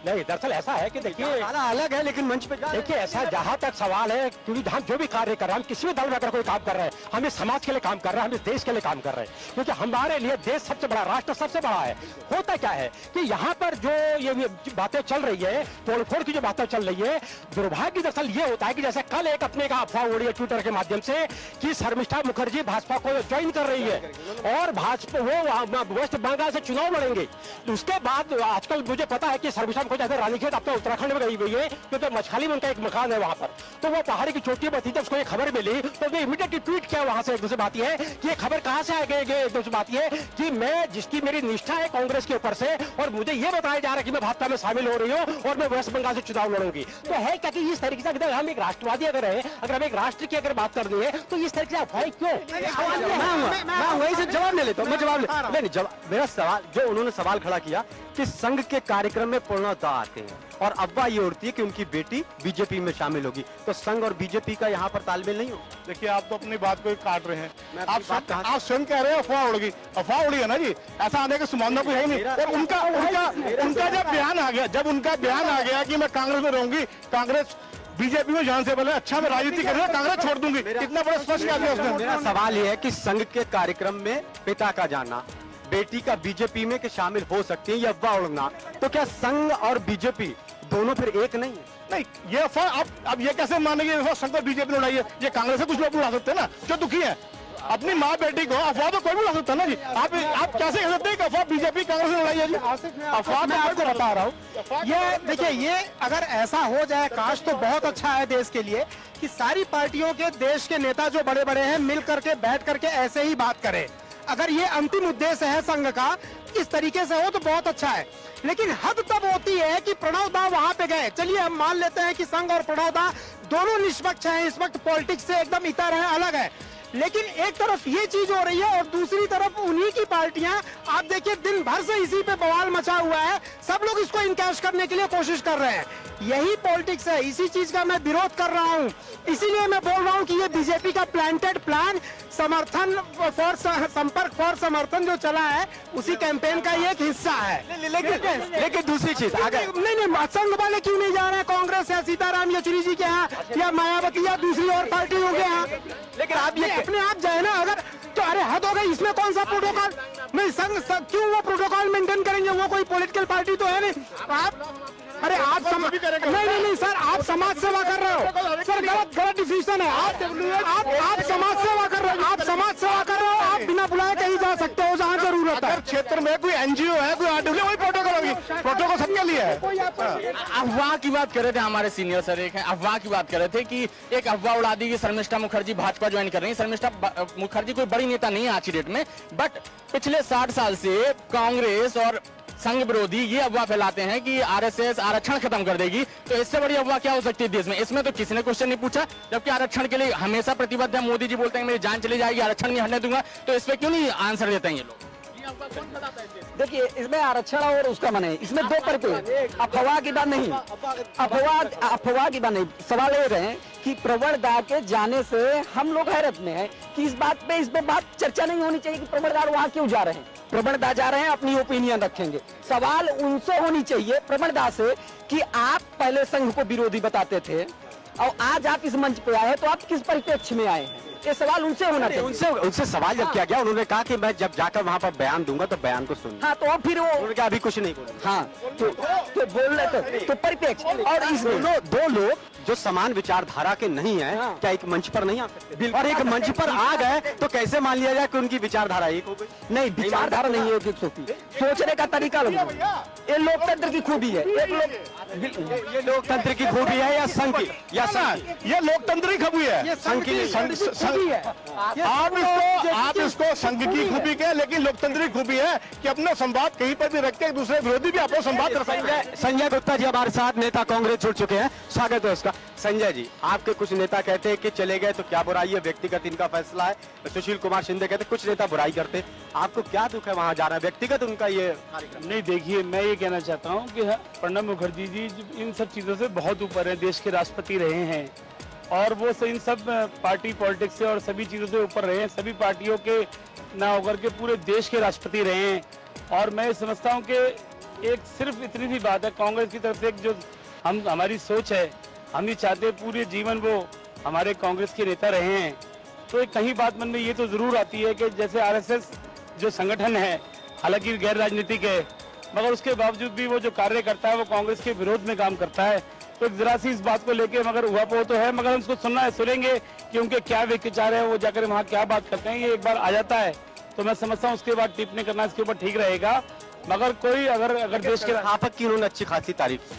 S4: नहीं दरअसल ऐसा है कि देखिए
S1: अलग है लेकिन मंच पे।
S4: देखिए ऐसा जहाँ तक सवाल है क्योंकि हम जो भी कार्य कर रहे हैं हम किसी भी दल में अगर कोई काम कर रहे हैं हम इस समाज के लिए काम कर रहे हैं हम इस देश के लिए काम कर रहे हैं। क्योंकि हमारे लिए देश सबसे बड़ा राष्ट्र सबसे बड़ा है। होता क्या है कि यहाँ पर जो ये ये बातें चल रही है तोड़फोड़ की जो बातें चल रही है दुर्भाग्य दरअसल ये होता है कि जैसे कल एक अपने का अफवाह उड़ी है ट्विटर के माध्यम से कि शर्मिष्ठा मुखर्जी भाजपा को ज्वाइन कर रही है। और भाजपा वो वेस्ट बंगाल से चुनाव लड़ेंगे। उसके बाद आजकल मुझे पता है कि शर्मिष्ठा तो जैसे रानीखेत अब तो उत्तराखंड में गई हुई है क्योंकि मछली में उनका एक मकान है वहाँ पर। तो वो पहाड़ी की चोटी पर थी जब उसको ये खबर मिली तो वो इमीडिएटली ट्वीट किया वहाँ से एक दूसरे बात है कि ये खबर कहाँ से आ गई एक दूसरी बात है कि मैं जिसकी मेरी निष्ठा है कांग्रेस के ऊपर से और मुझे ये बताया जा रहा है कि मैं भाजपा में शामिल हो रही हूँ और मैं वेस्ट बंगाल से चुनाव लड़ूँगी। तो है क्या कि इस तरीके से अगर हम एक राष्ट्रवादी अगर है अगर हम एक राष्ट्र की अगर बात करनी है तो इस तरीके से अफवाह क्यों।
S1: मैं वही से जवाब ले लेता हूँ मैं जवाब ले मेरा सवाल जो उन्होंने सवाल खड़ा किया कि संघ के कार्यक्रम में पूर्णता आते हैं। और अफवाह ये उड़ती है कि उनकी बेटी बीजेपी में शामिल होगी। तो संघ और बीजेपी का यहाँ पर तालमेल नहीं हो?
S3: देखिए आप तो अपनी बात को ही काट रहे हैं। आप
S1: बात
S3: आप स्वयं कह रहे हैं अफवाह उड़गी अफवाह उड़ी है ना जी? ऐसा आने की संभावना कोई है नहीं। और उनका उनका उनका जब बयान आ गया जब उनका बयान आ गया की मैं कांग्रेस में रहूँगी कांग्रेस बीजेपी में जान से बोले अच्छा मैं राजनीति करूँगा कांग्रेस छोड़ दूँगी। इतना बड़ा स्पष्ट कर दिया उसने।
S1: मेरा सवाल ये है कि संघ के कार्यक्रम में पिता का जाना बेटी का बीजेपी में के शामिल हो सकती है ये अफवाह उड़ना तो क्या संघ और बीजेपी दोनों फिर एक नहीं है?
S3: नहीं ये अफवाह अब अब ये कैसे मानेंगे अफवाह शंकर बीजेपी ने उड़ाई है? ये कांग्रेस से कुछ लोग उड़ा सकते हैं ना? जो दुखी है अपनी माँ बेटी को अफवाह तो कोई भी उड़ा सकता है ना जी? आप आप कैसे कह सकते हैं कि अफवाह बीजेपी कांग्रेस ने उड़ाई है जी?
S2: अफवाह मैं आपको बता रहा हूँ। ये देखिए ये अगर ऐसा हो जाए काश तो बहुत अच्छा है देश के लिए कि सारी पार्टियों के देश के नेता जो बड़े बड़े हैं मिल करके बैठ करके ऐसे ही बात करें। अगर ये अंतिम उद्देश्य है संघ का, इस तरीके से हो तो बहुत अच्छा है। लेकिन हद तब होती है कि प्रणव दा वहाँ पे गए। चलिए हम मान लेते हैं कि संघ और प्रणव दा दोनों निष्पक्ष हैं, इस वक्त पॉलिटिक्स से एकदम इतर है, अलग है। लेकिन एक तरफ़ ये चीज़ हो रही है और दूसरी तरफ़ उन्हीं की पार्टियाँ, आप देखिए दिन भर से इसी पे बवाल मचा हुआ है। सब लोग इसको इनकैश करने के लिए कोशिश कर रहे हैं। यही पॉलिटिक्स है। इसी चीज़ का मैं विरोध कर रहा हूँ। इसीलिए मैं बोल रहा हूँ कि ये बीजेपी का प्लांटेड प्लान समर्थन फॉर संपर्क फॉर समर्थन जो चला है उसी कैंपेन का ये एक हिस्सा है।
S1: लेकिन लेकिन दूसरी चीज़ अगर
S2: नहीं नहीं संघ वाले क्यों नहीं जा रहे हैं? कांग्रेस या सीताराम येचुरी जी के यहाँ या मायावती या दूसरी और पार्टी हो गया।
S1: लेकिन आप ये
S2: अपने आप जाए ना अगर तो अरे हद हो गई इसमें कौन सा प्रोटोकॉल नहीं संघ क्यों वो प्रोटोकॉल मेंटेन करेंगे? वो कोई पॉलिटिकल पार्टी तो है नहीं। आप अरे आप. नहीं नहीं नहीं सर आप समाज सेवा कर रहे हो। सर गलत गलत डिसीज़न है आप आप आप समाज सेवा कर रहे हो आप समाज सेवा कर रहे हो आप बिना बुलाए कहीं जा सकते हो जहाँ ज़रूरत है।
S3: क्षेत्र में कोई एनजीओ है कोई आरटीओ वही प्रोटोकॉल होगी प्रोटोकॉल सबके लिए है।
S6: अफवाह की बात कर रहे थे हमारे सीनियर सर एक अफवाह की बात कर रहे थे की एक अफवाह उड़ा दी कि शर्मिष्ठा मुखर्जी भाजपा ज्वाइन कर रही है। शर्मिष्ठा मुखर्जी कोई बड़ी नेता नहीं है आज की डेट में बट पिछले साठ साल से कांग्रेस और संघ विरोधी ये अफवाह फैलाते हैं कि आरएसएस आरक्षण खत्म कर देगी। तो इससे बड़ी अफवाह क्या हो सकती है देश में? इसमें तो किसी ने क्वेश्चन नहीं पूछा, जबकि आरक्षण के लिए हमेशा प्रतिबद्ध है। मोदी जी बोलते हैं, मेरी जान चली जाएगी, आरक्षण नहीं हटने दूँगा। तो इस पर क्यों नहीं आंसर देते हैं ये लोग?
S5: देखिए इसमें आरक्षण और उसका मन है इसमें दो परिपेय अफवाह की बात नहीं। अफवाह अफवाह की बात नहीं। सवाल ये रहे कि प्रवण दा के जाने से हम लोग हैरत में हैं कि इस बात पे इस पे बात चर्चा नहीं होनी चाहिए कि प्रवण दा वहाँ क्यों जा रहे हैं। प्रवण दा जा रहे हैं अपनी ओपिनियन रखेंगे। सवाल उनसे होनी चाहिए प्रवण दा से कि आप पहले संघ को विरोधी बताते थे। और आज आप इस मंच पे आए हैं तो आप किस परिप्रेक्ष्य में आए हैं? ये सवाल उनसे होना चाहिए।
S1: उनसे उनसे सवाल जब किया गया उन्होंने कहा कि मैं जब जाकर वहाँ पर बयान दूँगा तो बयान को सुन।
S5: हाँ तो अब फिर वो
S1: उन्होंने कहा अभी कुछ नहीं बोला।
S5: हाँ तो, तो बोल रहे थे। तो परिप्रेक्ष्य। और इसमें
S1: दोनों दो लोग जो समान विचारधारा के नहीं है
S5: हाँ।
S1: क्या एक मंच पर नहीं आ सकते? और एक मंच पर आ गए तो कैसे मान लिया जाए कि उनकी विचारधारा एक हो गई?
S5: नहीं विचारधारा नहीं है एक सोची सोचने का तरीका अलग है। ये लोकतंत्र की खूबी है। एक लोग
S1: ये लोकतंत्र की खूबी है या संघ की? या?
S3: ये लोकतंत्र की खूबी है।
S1: संघ की
S3: संघ- संघ- आप इसको आप इसको संघ की खूबी कहें लेकिन लोकतंत्र की खूबी है कि अपना संवाद कहीं पर भी रख के दूसरे विरोधी भी आपको संवाद कर सकते हैं।
S1: संजय संजय गुप्ता जी हमारे साथ नेता कांग्रेस जुड़ चुके हैं। स्वागत है उसका। संजय जी आपके कुछ नेता कहते हैं कि चले गए तो क्या बुराई है? व्यक्तिगत इनका फैसला है। सुशील कुमार शिंदे कहते कुछ नेता बुराई करते आपको क्या दुख है वहाँ जाना? व्यक्तिगत उनका ये
S7: नहीं देखिए मैं ये कहना चाहता हूँ कि हाँ, प्रणब मुखर्जी जी इन सब चीज़ों से बहुत ऊपर है। देश के राष्ट्रपति रहे हैं। और वो इन सब पार्टी पॉलिटिक्स से और सभी चीज़ों से ऊपर रहे हैं। सभी पार्टियों के ना होकर के पूरे देश के राष्ट्रपति रहे हैं। और मैं समझता हूँ कि एक सिर्फ़ इतनी सी बात है, कांग्रेस की तरफ़ से एक जो हम, हमारी सोच है, हम ये चाहते हैं पूरे जीवन वो हमारे कांग्रेस के नेता रहे हैं। तो एक कहीं बात मन में ये तो ज़रूर आती है कि जैसे आरएसएस जो संगठन है, हालाँकि गैर राजनीतिक है, मगर उसके बावजूद भी वो जो कार्य करता है, वो कांग्रेस के विरोध में काम करता है। तो जरा सी इस बात को लेके मगर हुआ पो तो है मगर हम उसको सुनना है सुनेंगे कि उनके क्या विचार है वो जाकर वहाँ क्या बात करते हैं ये एक बार आ जाता है। तो मैं समझता हूँ उसके बाद टिप्पणी करना इसके ऊपर ठीक रहेगा। मगर कोई अगर अगर देश के
S1: संस्थापक की उन्होंने अच्छी खासी तारीफ़।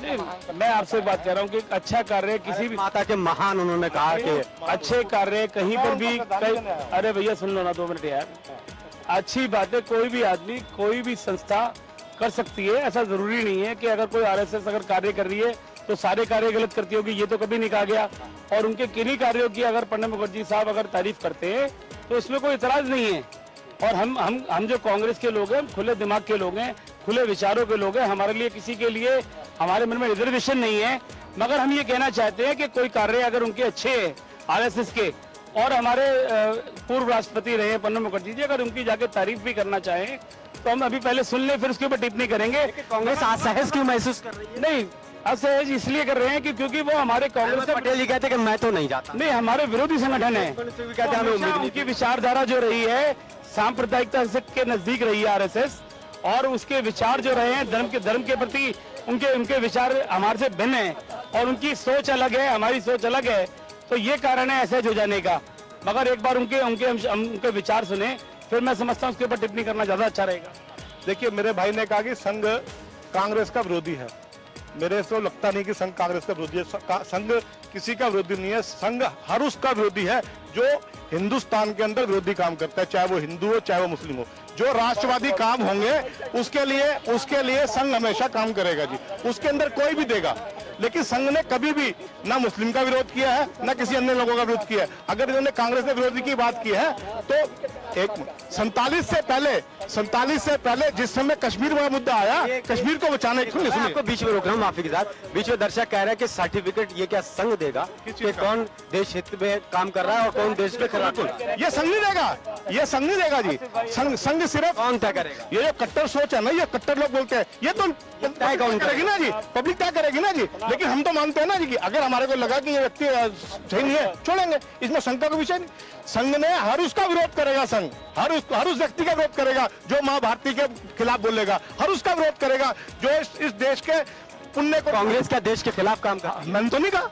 S1: की
S7: मैं आपसे बात कर रहा हूँ कि अच्छा कार्य किसी भी
S1: माता के महान उन्होंने कहा कि
S7: अच्छे कार्य कहीं पर भी कहीं अरे भैया सुन लो ना दो मिनट यार। अच्छी बात है कोई भी आदमी कोई भी संस्था कर सकती है, ऐसा ज़रूरी नहीं है कि अगर कोई आरएसएस अगर कार्य कर रही है तो सारे कार्य गलत करती होगी, ये तो कभी नहीं कहा गया। और उनके किन्हीं कार्यों की अगर प्रणब मुखर्जी साहब अगर तारीफ़ करते हैं तो इसमें कोई इतराज नहीं है। और हम हम हम जो कांग्रेस के लोग हैं, खुले दिमाग के लोग हैं, खुले विचारों के लोग हैं, हमारे लिए किसी के लिए, हमारे मन में रिजर्वेशन नहीं है। मगर हम ये कहना चाहते हैं कि कोई कार्य अगर उनके अच्छे हैं, आरएसएस के, और हमारे पूर्व राष्ट्रपति रहे प्रणब मुखर्जी जी, अगर उनकी जाके तारीफ़ भी करना चाहें तो हम अभी पहले सुन लें फिर उसके ऊपर टिप्पणी करेंगे।
S1: कांग्रेस असहज क्यों महसूस कर रही है?
S7: नहीं असहज इसलिए कर रहे हैं कि क्योंकि वो हमारे कांग्रेस
S1: पटेल जी कहते कि मैं तो नहीं जाता।
S7: नहीं हमारे विरोधी संगठन है।
S1: नहीं
S7: उनकी विचारधारा जो रही है सांप्रदायिकता के नज़दीक रही है आरएसएस और उसके विचार जो रहे हैं धर्म के धर्म के प्रति उनके उनके विचार हमारे से भिन्न है और उनकी सोच अलग है हमारी सोच अलग है। तो ये कारण है असहज हो जाने का। मगर एक बार उनके उनके उनके विचार सुने। फिर मैं समझता हूँ उसके ऊपर टिप्पणी करना ज़्यादा अच्छा रहेगा।
S3: देखिए, मेरे भाई ने कहा कि संघ कांग्रेस का विरोधी है। मेरे तो लगता नहीं कि संघ कांग्रेस का विरोधी है। संघ किसी का विरोधी नहीं है। संघ हर उसका विरोधी है। जो हिंदुस्तान के अंदर विरोधी काम करता है चाहे वो हिंदू हो चाहे वो मुस्लिम हो। जो राष्ट्रवादी काम होंगे उसके लिए उसके लिए संघ हमेशा काम करेगा जी। उसके अंदर कोई भी देगा। लेकिन संघ ने कभी भी ना मुस्लिम का विरोध किया है ना किसी अन्य लोगों का विरोध किया है। अगर इन्होंने कांग्रेस ने विरोधी की बात की है तो एक सैतालीस से पहले सैतालीस से पहले जिस समय कश्मीर वाला मुद्दा आया कश्मीर को बचाने के सुनिए सुनिए।
S1: आपको बीच में रोक रहा हूँ माफ़ी के साथ। बीच में दर्शक कह रहे हैं कि सर्टिफिकेट ये क्या संघ देगा? कि? कौन देश हित में काम कर रहा है और कौन देश के खिलाफ
S3: ये संघ नहीं देगा। ये संघ नहीं देगा जी। संघ संघ सिर्फ़
S1: कौन तय करेगा?
S3: ये जो कट्टर सोच है ना ये कट्टर लोग बोलते हैं। ये तो तय कौन करेगी ना जी? पब्लिक तय करेगी ना जी? लेकिन हम तो मानते हैं ना जी कि अगर हमारे को लगा कि ये व्यक्ति सही नहीं है छोड़ेंगे। इसमें शंका का विषय नहीं। संघ ने हर उसका विरोध करेगा संघ। हर उस हर उस व्यक्ति का विरोध करेगा जो माँ भारती के खिलाफ बोलेगा। हर उसका विरोध करेगा जो इस, इस देश के पुण्य को
S1: कांग्रेस का देश के खिलाफ काम कर
S3: मैंने तो नहीं कहा।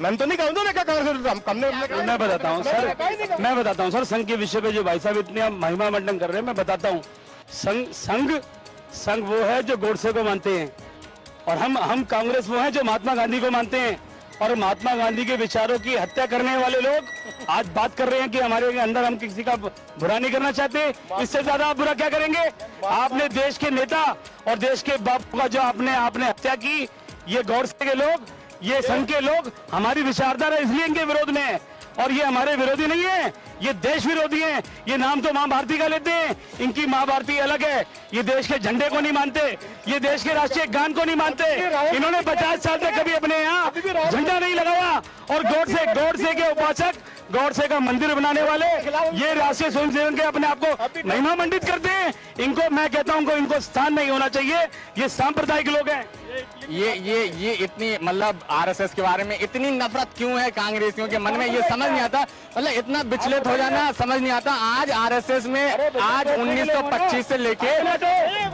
S3: मैंने तो नहीं कहा उन्होंने कहा कांग्रेस
S7: मैं बताता हूँ सर मैं बताता हूँ सर संघ के विषय पे जो भाई साहब इतने महिमा मंडन कर रहे हैं मैं बताता हूँ। संघ संघ संघ वो है जो गोडसे को मानते हैं। और हम हम कांग्रेस वो हैं जो महात्मा गांधी को मानते हैं। और महात्मा गांधी के विचारों की हत्या करने वाले लोग आज बात कर रहे हैं कि हमारे अंदर हम किसी का बुरा नहीं करना चाहते। इससे ज़्यादा आप बुरा क्या करेंगे? आपने देश के नेता और देश के बाप का जो आपने आपने हत्या की ये गौरसे के लोग ये संघ के लोग हमारी विचारधारा इसलिए इनके विरोध में है। और ये हमारे विरोधी नहीं है ये देश विरोधी है। ये नाम तो माँ भारती का लेते हैं। इनकी माँ भारती अलग है। ये देश के झंडे को नहीं मानते। ये देश के राष्ट्रीय गान को नहीं मानते। इन्होंने पचास साल तक कभी अपने यहाँ झंडा नहीं लगाया। और गौर से गौर से के उपासक गौडसे का मंदिर बनाने वाले ये राष्ट्रीय स्वयं सेवक के अपने आप को महिमा मंडित करते हैं। इनको मैं कहता हूँ इनको स्थान नहीं होना चाहिए। ये सांप्रदायिक लोग हैं।
S6: ये ये ये इतनी मतलब आरएसएस के बारे में इतनी नफरत क्यों है कांग्रेसियों के मन में? ये समझ नहीं आता। मतलब इतना विचलित हो जाना समझ नहीं आता। आज आरएसएस में आज 1925 से लेके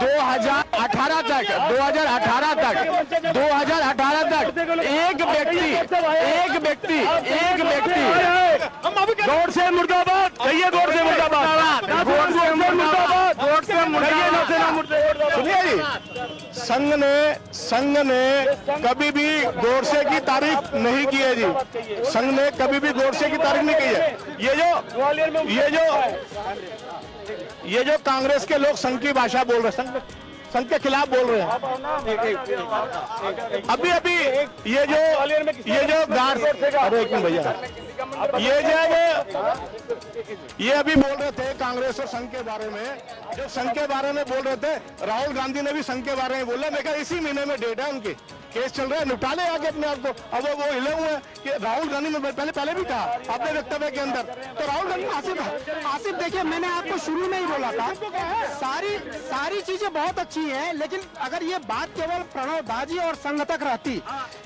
S6: 2018 तक 2018 तक 2018 तक एक व्यक्ति एक व्यक्ति एक व्यक्ति
S7: गौड से मुर्दाबाद कहिए गौड से मुर्दाबाद।
S6: गौड से मुर्दाबाद गौड से मुर्दाबाद।
S3: सुनिए जी संघ ने संघ ने कभी भी गोडसे की तारीफ़ नहीं की है जी। संघ ने कभी भी गोडसे की तारीफ़ नहीं की है। ये जो ये जो ये जो कांग्रेस के लोग संघ की भाषा बोल रहे संघ संघ के खिलाफ बोल रहे हैं। अभी अभी ये जो ये जो गार्ड अरे एक मिनट भैया। ये जब ये अभी बोल रहे थे कांग्रेस और संघ के बारे में। जब संघ के बारे में बोल रहे थे, राहुल गांधी ने भी संघ के बारे में बोला। मैं कहा, इसी महीने में डेट है उनकी। केस चल रहा है, निपटा ले आगे अपने आप को। अब वो वो हिले हुए हैं कि राहुल गांधी ने पहले पहले भी कहा अपने वक्तव्य के अंदर। तो राहुल गांधी
S2: आसिफ आसिफ देखिए, मैंने आपको शुरू में ही बोला था, सारी सारी चीज़ें बहुत अच्छी हैं, लेकिन अगर ये बात केवल प्रणव दाजी और संघ तक रहती,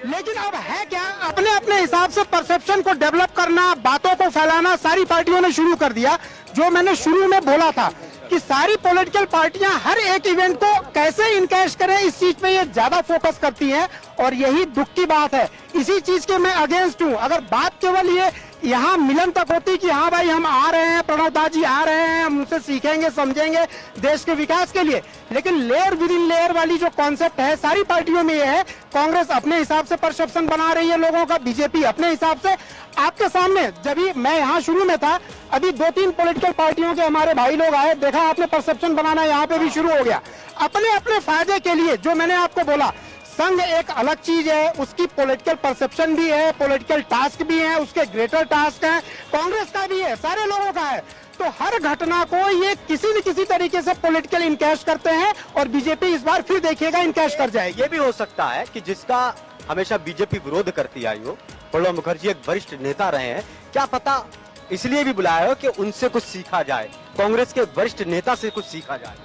S2: लेकिन अब है क्या? अपने अपने हिसाब से परसेप्शन को डेवलप करना, बातों को फैलाना, सारी पार्टियों ने शुरू कर दिया। जो मैंने शुरू में बोला था कि सारी पॉलिटिकल पार्टियाँ हर एक इवेंट को कैसे इनकैश करें, इस चीज़ पे ये ज़्यादा फोकस करती हैं और यही दुख की बात है। इसी चीज़ के मैं अगेंस्ट हूँ। अगर बात केवल ये यहाँ मिलन तक होती कि हाँ भाई, हम आ रहे हैं, प्रणव दा जी आ रहे हैं, हम उनसे सीखेंगे, समझेंगे देश के विकास के लिए। लेकिन लेयर विद इन लेयर वाली जो कॉन्सेप्ट है, सारी पार्टियों में ये है, कांग्रेस अपने हिसाब से परसेप्शन बना रही है लोगों का, बीजेपी अपने हिसाब से। आपके सामने, जब ही मैं यहाँ शुरू में था, अभी दो तीन पॉलिटिकल पार्टियों के हमारे भाई लोग आए, देखा आपने परसेप्शन बनाना यहाँ पे भी शुरू हो गया। अपने अपने फ़ायदे के लिए जो मैंने आपको बोला संघ एक अलग चीज़ है, उसकी पॉलिटिकल परसेप्शन भी है पॉलिटिकल टास्क भी है, उसके ग्रेटर टास्क है, कांग्रेस का भी है, सारे लोगों का है। तो हर घटना को ये किसी न किसी तरीके से पॉलिटिकल इनकैश करते हैं और बीजेपी इस बार फिर देखिएगा इनकैश कर जाएगी
S1: ये भी हो सकता है कि जिसका हमेशा बीजेपी विरोध करती आई हो प्रणब मुखर्जी एक वरिष्ठ नेता रहे हैं, क्या पता इसलिए भी बुलाया हो कि उनसे कुछ सीखा जाए, कांग्रेस के वरिष्ठ नेता से कुछ सीखा जाए।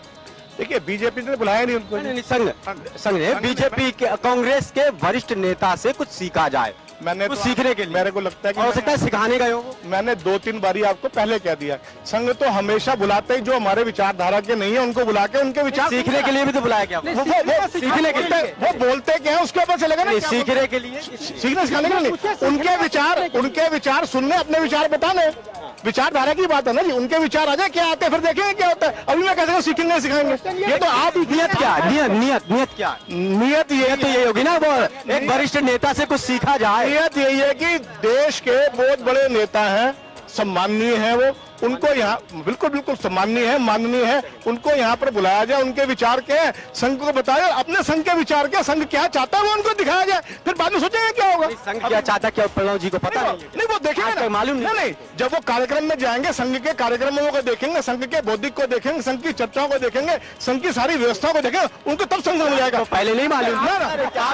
S3: देखिए बीजेपी ने बुलाया नहीं उनको।
S1: नहीं, नहीं, संघ संघ ने बीजेपी के कांग्रेस के वरिष्ठ नेता से कुछ सीखा जाए।
S3: मैंने
S1: कुछ
S3: तो-
S1: सीखने के लिए।
S3: मेरे को लगता है कि
S1: हो सकता है सिखाने गए हो
S3: मैंने दो तीन बारी आपको पहले कह दिया। संघ तो हमेशा बुलाते ही जो हमारे विचारधारा के नहीं है उनको बुला के उनके विचार
S1: सीखने के लिए भी तो बुलाया गया।
S3: वो, वो,
S1: सीखने के लिए।
S3: वो बोलते क्या है? उसके ऊपर चलेगा ना
S1: सीखने के लिए।
S3: सीखने सिखाने के लिए उनके विचार उनके विचार सुनने अपने विचार बताने। विचारधारा की बात है ना जी उनके विचार आ जाए क्या आते फिर देखेंगे क्या होता है। अभी मैं कैसे सीखेंगे सिखाएँगे। ये तो आप ही
S1: नियत क्या? नियत नियत नियत क्या?
S3: नियत ये
S1: तो यही होगी ना वो एक वरिष्ठ नेता से कुछ सीखा जाए।
S3: नियत यही है कि देश के बहुत बड़े नेता हैं सम्माननीय है वो। उनको यहाँ बिल्कुल बिल्कुल सम्माननीय है माननीय है। उनको यहाँ पर बुलाया जाए उनके विचार के संघ को बताया अपने संघ के विचार के संघ क्या चाहता है वो उनको दिखाया जाए। फिर बाद में सोचेंगे क्या होगा।
S1: संघ क्या चाहता क्या प्रणव जी को पता
S3: नहीं
S1: नहीं
S3: वो- नहीं वो देखेंगे ना।
S1: मालूम नहीं।
S3: नहीं जब वो कार्यक्रम में जाएँगे संघ के कार्यक्रमों को देखेंगे संघ के बौद्धिक को देखेंगे संघ की चर्चाओं को देखेंगे संघ की सारी व्यवस्थाओं को देखेंगे उनको तब संघ समझ आएगा
S1: तो पहले नहीं मालूम।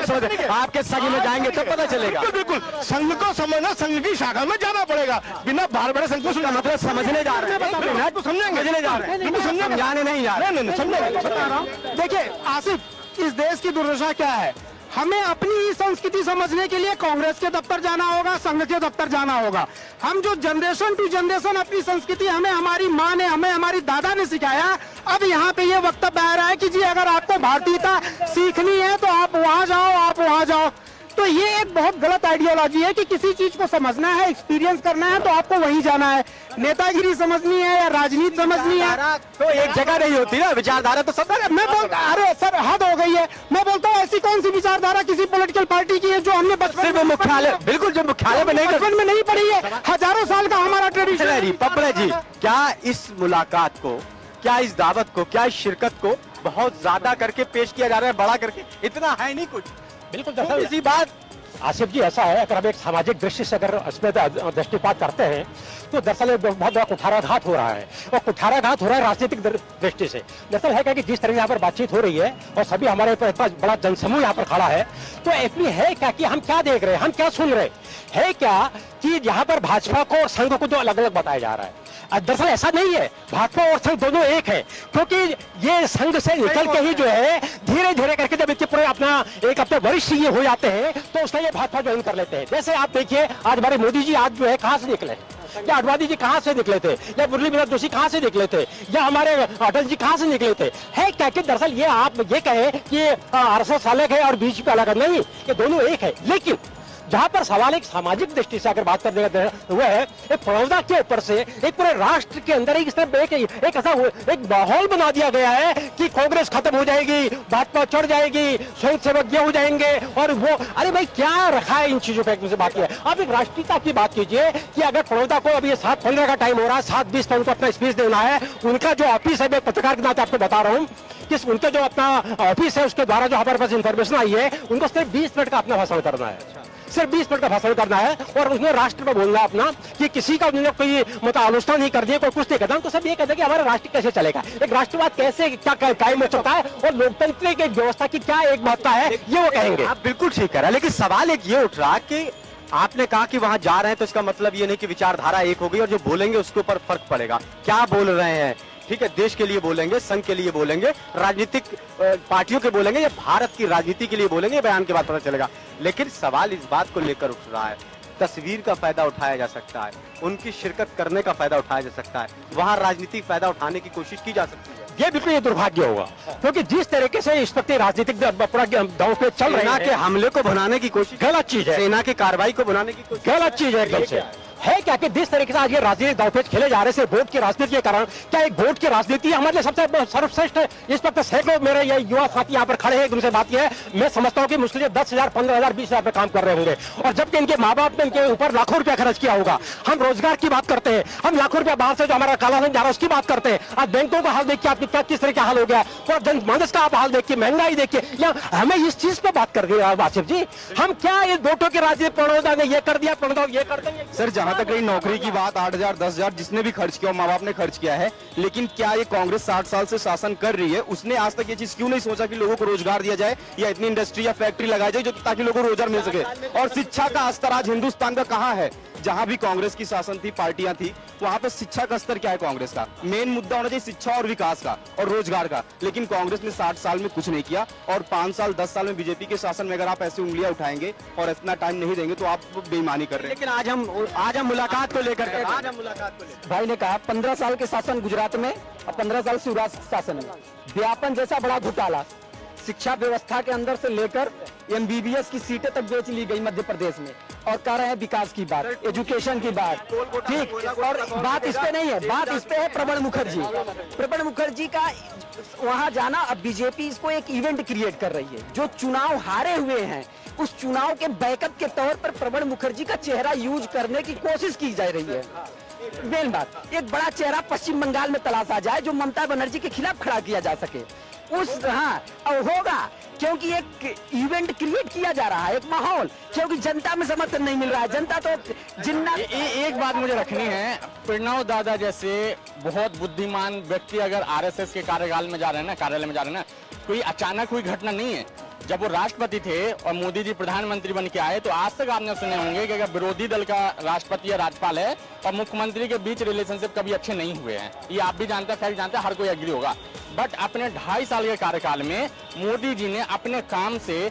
S1: समझ आपके संघ में जाएँगे तब पता चलेगा।
S3: बिल्कुल संघ को समझना संघ की शाखा में जाना पड़ेगा। बिना बाहर बड़े संघ को
S1: मतलब समझने जा रहे हैं।
S3: तो समझेंगे
S1: समझने जा रहे हैं। समझाने नहीं जा रहे।
S3: नहीं नहीं समझेंगे
S2: बता रहा हूँ। देखिए आसिफ इस देश की दुर्दशा क्या है? हमें अपनी ही संस्कृति समझने के लिए कांग्रेस के दफ्तर जाना होगा संघ के दफ्तर जाना होगा। हम जो जनरेशन टू जनरेशन अपनी संस्कृति हमें हमारी माँ ने हमें हमारी दादा ने सिखाया अब यहाँ पे ये वक्तव्य आ रहा है कि जी अगर आपको भारतीयता सीखनी है तो आप वहाँ जाओ आप वहाँ जाओ। तो ये एक बहुत गलत आइडियोलॉजी है कि किसी चीज़ को समझना है एक्सपीरियंस करना है तो आपको वहीं जाना है। नेतागिरी समझनी है या राजनीति समझनी है?
S1: तो एक जगह नहीं होती ना विचारधारा तो सब
S2: मैं बोलता अरे सर हद हो गई है। मैं बोलता हूँ ऐसी कौन सी विचारधारा किसी पॉलिटिकल पार्टी की है जो हमने बचपन
S1: सिर्फ़ मुख्यालय बिल्कुल जो मुख्यालय में नहीं
S2: बचपन में नहीं पढ़ी है। हज़ारों साल का हमारा ट्रेडिशन
S1: पपले जी क्या इस मुलाकात को क्या इस दावत को क्या इस शिरकत को बहुत ज़्यादा करके पेश किया जा रहा है बड़ा करके? इतना है नहीं कुछ।
S4: बिल्कुल
S1: तो इसी बात
S4: आसिफ जी, ऐसा है, अगर हम एक सामाजिक दृष्टि से अगर इसमें दृष्टिपात करते हैं तो दरअसल बहुत बड़ा कुठाराघात हो रहा है। और कुठाराघात हो रहा है राजनीतिक दृष्टि से। दरअसल है क्या कि जिस तरह यहाँ पर बातचीत हो रही है, और सभी हमारे पास इतना बड़ा जनसमूह यहाँ पर खड़ा है तो एक्चुअली है क्या कि हम क्या देख रहे हैं, हम क्या सुन रहे हैं? क्या कि यहाँ पर भाजपा को और संघ को तो अलग अलग बताया जा रहा है। दरअसल ऐसा नहीं है। भाजपा और संघ दोनों एक है, क्योंकि ये संघ से निकल के ही जो है धीरे धीरे करके जब इनके पूरे अपना एक अपने वरिष्ठ ये हो जाते हैं तो उसका ये भाजपा ज्वाइन कर लेते हैं। जैसे आप देखिए, आज हमारे मोदी जी आज जो है कहाँ से निकले? या अडवाणी जी कहाँ से निकले थे? या मुरली मनोहर जोशी कहाँ से निकले थे? या हमारे अटल जी कहाँ से निकले थे? है क्या कि दरअसल ये आप ये कहें कि आरएसएस अलग है और बीजेपी अलग है? नहीं, ये दोनों एक है। लेकिन जहाँ पर सवाल एक सामाजिक दृष्टि से अगर बात करने का वो है एक प्रणवदा के ऊपर से एक पूरे राष्ट्र के अंदर एक एक, एक ऐसा एक माहौल बना दिया गया है कि कांग्रेस खत्म हो जाएगी भाजपा चढ़ जाएगी स्वयं सेवक ये हो जाएँगे और वो अरे भाई क्या रखा है इन चीज़ों पर बात किया। आप एक राष्ट्रीयता की बात कीजिए कि अगर प्रणवदा को अभी सात पंद्रह का टाइम हो रहा है सात बीस पर उनको अपना स्पीच देना है उनका जो ऑफ़िस है मैं पत्रकार के नाते आपको बता रहा हूँ कि उनका जो अपना ऑफ़िस है उसके द्वारा जो हमारे पास इंफॉर्मेशन आई है उनको सिर्फ़ बीस मिनट का अपना भाषण करना है। सिर्फ़ बीस मिनट का भाषण करना है और उसने राष्ट्र में बोलना अपना कि किसी का उन्होंने कोई मतलब आलोचना नहीं कर दी कोई कुछ नहीं करता तो सब ये कहते हैं कि हमारा राष्ट्र कैसे चलेगा? एक राष्ट्रवाद कैसे, क्या क्या- कायम हो सकता है और लोकतंत्र की व्यवस्था की क्या एक महत्ता है, ये वो कहेंगे।
S1: आप बिल्कुल ठीक कह रहे हैं, लेकिन सवाल एक ये उठ रहा कि आपने कहा कि वहाँ जा रहे हैं तो इसका मतलब ये नहीं कि विचारधारा एक होगी और जो बोलेंगे उसके ऊपर फ़र्क पड़ेगा। क्या बोल रहे हैं? ठीक है देश के लिए बोलेंगे संघ के लिए बोलेंगे राजनीतिक पार्टियों के बोलेंगे या भारत की राजनीति के लिए बोलेंगे बयान के बाद पता चलेगा। लेकिन सवाल इस बात को लेकर उठ रहा है तस्वीर का फ़ायदा उठाया जा सकता है उनकी शिरकत करने का फ़ायदा उठाया जा सकता है वहाँ राजनीतिक फ़ायदा उठाने की कोशिश की जा सकती है।
S4: ये बिल्कुल ये दुर्भाग्य होगा क्योंकि जिस तरीके से इस वक्त राजनीतिक द- पूरा दाव पे चल रहे
S1: सेना के हमले को बनाने की कोशिश
S4: गलत चीज़ है।
S1: सेना की कार्रवाई को बनाने की कोशिश
S4: गलत चीज़ है? है क्या कि जिस तरीके से आज ये राजनीतिक दावपेच खेले जा रहे हैं वोट की राजनीति के कारण? क्या एक वोट की राजनीति हमारे लिए सबसे सर्वश्रेष्ठ इस वक्त सैकड़ों मेरे ये युवा साथी यहाँ पर खड़े हैं उनसे बात यह है। मैं समझता हूँ कि से दस हज़ार, पंद्रह हज़ार, बीस हज़ार काम कर रहे होंगे। और जबकि इनके माँ बाप ने इनके ऊपर लाखों रुपया खर्च किया होगा। हम रोज़गार की बात करते हैं। हम लाखों रुपया बाहर से जो हमारा काला धन जा रहा है, उसकी बात करते हैं। आज बैंकों का हाल देखिए आपकी क्या किस तरह का हाल हो गया। और जनमानस का आप हाल देखिए महँगाई देखिए या हमें इस चीज़ पे बात कर रही है आसिफ जी। हम क्या ये वोटों की राजनीति प्रणोदा ने ये कर दिया प्रणोदा ये कर देंगे?
S6: सर, जहाँ तक रही नौकरी की बात आठ हज़ार दस हज़ार जिसने भी खर्च किया माँ बाप ने खर्च किया है लेकिन क्या ये कांग्रेस साठ साल से शासन कर रही है? उसने आज तक ये चीज़ क्यों नहीं सोचा कि लोगों को रोज़गार दिया जाए या इतनी इंडस्ट्री या फैक्ट्री लगाई जाए जो ताकि लोगों को रोज़गार मिल सके? और शिक्षा का स्तर आज हिंदुस्तान का कहाँ है? जहाँ भी कांग्रेस की शासन थी पार्टियाँ थी वहाँ पर शिक्षा का स्तर क्या है कांग्रेस का? मेन मुद्दा होना चाहिए शिक्षा और विकास का और रोज़गार का। लेकिन कांग्रेस ने साठ साल में कुछ नहीं किया और पाँच साल दस साल में बीजेपी के शासन में अगर आप ऐसी उंगलियाँ उठाएँगे और इतना टाइम नहीं देंगे तो आप बेईमानी कर रहे हैं।
S1: लेकिन आज हम आज हम मुलाकात को लेकर आज हम मुलाकात को लेकर।
S5: भाई ने कहा पंद्रह साल के शासन गुजरात में और पंद्रह साल शिवराज शासन में। व्यापन जैसा बड़ा घोटाला। शिक्षा व्यवस्था के अंदर से लेकर एमबीबीएस की सीटें तक बेच ली गई मध्य प्रदेश में और कह रहे हैं विकास की बात एजुकेशन की बात। ठीक और बात इस पे नहीं है बात इस पे है प्रबल मुखर्जी। प्रबल मुखर्जी का वहाँ जाना अब बीजेपी इसको एक इवेंट क्रिएट कर रही है। जो चुनाव हारे हुए हैं उस चुनाव के बैकअप के तौर पर प्रबल मुखर्जी का चेहरा यूज़ करने की कोशिश की जा रही है। मेन बात एक बड़ा चेहरा पश्चिम बंगाल में तलाशा जाए जो ममता बनर्जी के खिलाफ खड़ा किया जा सके। उस हाँ होगा क्योंकि एक इवेंट क्रिएट किया जा रहा है एक माहौल क्योंकि जनता में समर्थन नहीं मिल रहा है जनता तो जिन्ना
S6: ए, ए, एक बात मुझे रखनी है प्रणव दादा जैसे बहुत बुद्धिमान व्यक्ति अगर आरएसएस के कार्यकाल में जा रहे हैं ना कार्यालय में जा रहे हैं ना कोई अचानक हुई घटना नहीं है। जब वो राष्ट्रपति थे और मोदी जी प्रधानमंत्री बन के आए तो आज तक आपने सुने होंगे कि अगर विरोधी दल का राष्ट्रपति या राज्यपाल है और मुख्यमंत्री के बीच रिलेशनशिप कभी अच्छे नहीं हुए हैं। ये आप भी जानते हैं फैक्ट जानते हैं हर कोई एग्री होगा। बट अपने ढाई साल के कार्यकाल में मोदी जी ने अपने काम से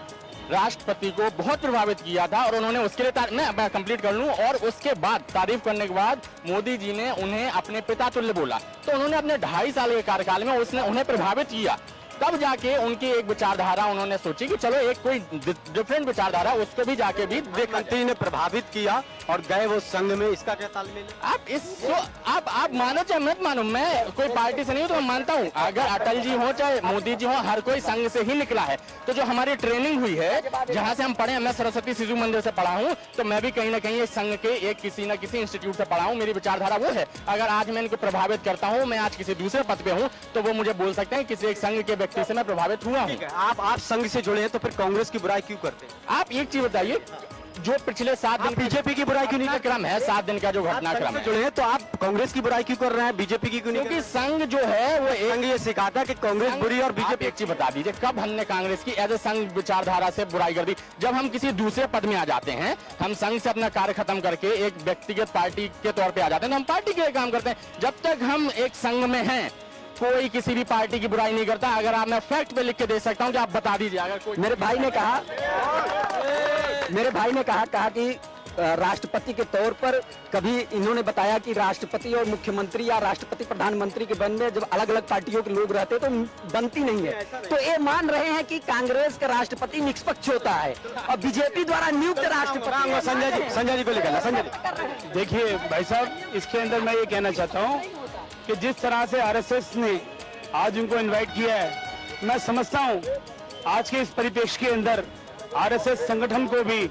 S6: राष्ट्रपति को बहुत प्रभावित किया था और उन्होंने उसके लिए मैं, मैं कंप्लीट कर लूँ और उसके बाद तारीफ़ करने के बाद मोदी जी ने उन्हें अपने पिता तुल्य बोला। तो उन्होंने अपने ढाई साल के कार्यकाल में उसने उन्हें प्रभावित किया। तब जाके उनकी एक विचारधारा उन्होंने सोची कि चलो एक कोई डिफरेंट विचारधारा उसको भी जाके भी
S1: मंत्री ने प्रभावित किया और गए वो संघ में इसका क्या तालमेल
S6: आप इस आप आप मानो चाहे मत मानो मैं कोई पार्टी से नहीं हूँ तो मैं मानता हूँ अगर अटल जी हो चाहे मोदी जी हो हर कोई संघ से ही निकला है। तो जो हमारी ट्रेनिंग हुई है जहाँ से हम पढ़े मैं सरस्वती शिशु मंदिर से पढ़ा हूँ तो मैं भी कहीं ना कहीं संघ के एक किसी न किसी इंस्टीट्यूट से पढ़ा हूँ। मेरी विचारधारा वो है अगर आज मैं इनको प्रभावित करता हूँ मैं आज किसी दूसरे पद पे हूँ तो वो मुझे बोल सकते हैं किसी एक संघ के व्यक्ति से मैं प्रभावित हुआ हूँ।
S1: आप आप संघ से जुड़े हैं तो फिर कांग्रेस की बुराई क्यों करते हैं?
S6: आप एक चीज़ बताइए जो पिछले सात दिन बीजेपी की बुराई क्यों नहीं क्रम है सात दिन का जो घटनाक्रम है।
S1: जुड़े हैं तो आप कांग्रेस की बुराई क्यों कर रहे हैं? बीजेपी की क्यों नहीं
S6: क्योंकि संघ जो है वो
S1: संघ ये सिखाता कि कांग्रेस बुरी और बीजेपी
S6: एक चीज़ बता दीजिए कब हमने कांग्रेस की एज ए संघ विचारधारा से बुराई कर दी? जब हम किसी दूसरे पद में आ जाते हैं हम संघ से अपना कार्य खत्म करके एक व्यक्तिगत पार्टी के तौर पर आ जाते हैं तो हम पार्टी के लिए काम करते हैं। जब तक हम एक संघ में हैं कोई किसी भी पार्टी की बुराई नहीं करता। अगर आप मैं फैक्ट पे लिख के दे सकता हूँ कि आप बता दीजिए अगर कोई
S5: मेरे भाई ने कहा मेरे भाई ने कहा कहा कि राष्ट्रपति के तौर पर कभी इन्होंने बताया कि राष्ट्रपति और मुख्यमंत्री या राष्ट्रपति प्रधानमंत्री के बनने जब अलग अलग पार्टियों के लोग रहते तो बनती नहीं है। तो ये मान रहे हैं कि कांग्रेस का राष्ट्रपति निष्पक्ष होता है और बीजेपी द्वारा नियुक्त राष्ट्रपति
S1: संजय जी संजय जी को लेकर संजय जी।
S7: देखिए भाई साहब इसके अंदर मैं ये कहना चाहता हूँ कि जिस तरह से आरएसएस ने आज उनको इनवाइट किया है, मैं समझता हूँ आज के इस परिप्रेक्ष्य के अंदर आरएसएस संगठन को भी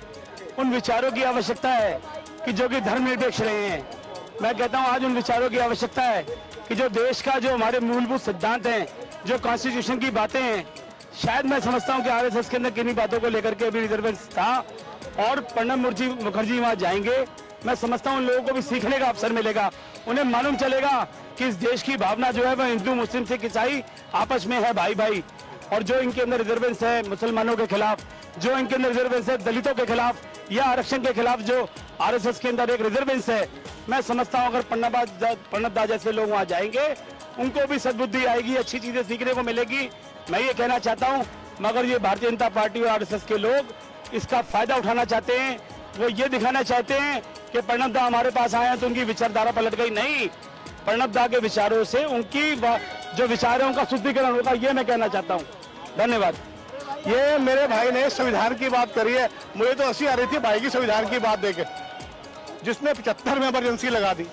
S7: उन विचारों की आवश्यकता है कि जो कि धर्मनिरपेक्ष रहे हैं। मैं कहता हूँ आज उन विचारों की आवश्यकता है कि जो देश का, जो हमारे मूलभूत सिद्धांत हैं, जो कॉन्स्टिट्यूशन की बातें हैं, शायद मैं समझता हूँ कि आरएसएस के अंदर किन्हीं बातों को लेकर के अभी रिजर्वेंस था और प्रणब मुखर्जी मुखर्जी वहाँ जाएँगे। मैं समझता हूँ उन लोगों को भी सीखने का अवसर मिलेगा। उन्हें मालूम चलेगा कि इस देश की भावना जो है, वह हिंदू, मुस्लिम, सिख, ईसाई आपस में है भाई भाई और जो इनके अंदर रिजर्वेंस है मुसलमानों के खिलाफ, जो इनके अंदर रिजर्वेंस है दलितों के खिलाफ, या आरक्षण के खिलाफ जो आरएसएस के अंदर एक रिजर्वेंस है, मैं समझता हूँ अगर प्रणब दा जैसे लोग वहाँ जाएँगे, उनको भी सदबुद्धि आएगी, अच्छी चीज़ें सीखने को मिलेगी। मैं ये कहना चाहता हूँ, मगर ये भारतीय जनता पार्टी और आरएसएस के लोग इसका फ़ायदा उठाना चाहते हैं। वो ये दिखाना चाहते हैं कि प्रणब दा हमारे पास आए हैं तो उनकी विचारधारा पलट गई। नहीं, प्रणब दा के विचारों से उनकी जो विचार है, उनका शुद्धिकरण होगा, ये मैं कहना चाहता हूँ। धन्यवाद।
S3: ये मेरे भाई ने संविधान की बात करी है। मुझे तो हँसी आ रही थी भाई की संविधान की बात देखे जिसने पिचहत्तर में इमरजेंसी लगा दी।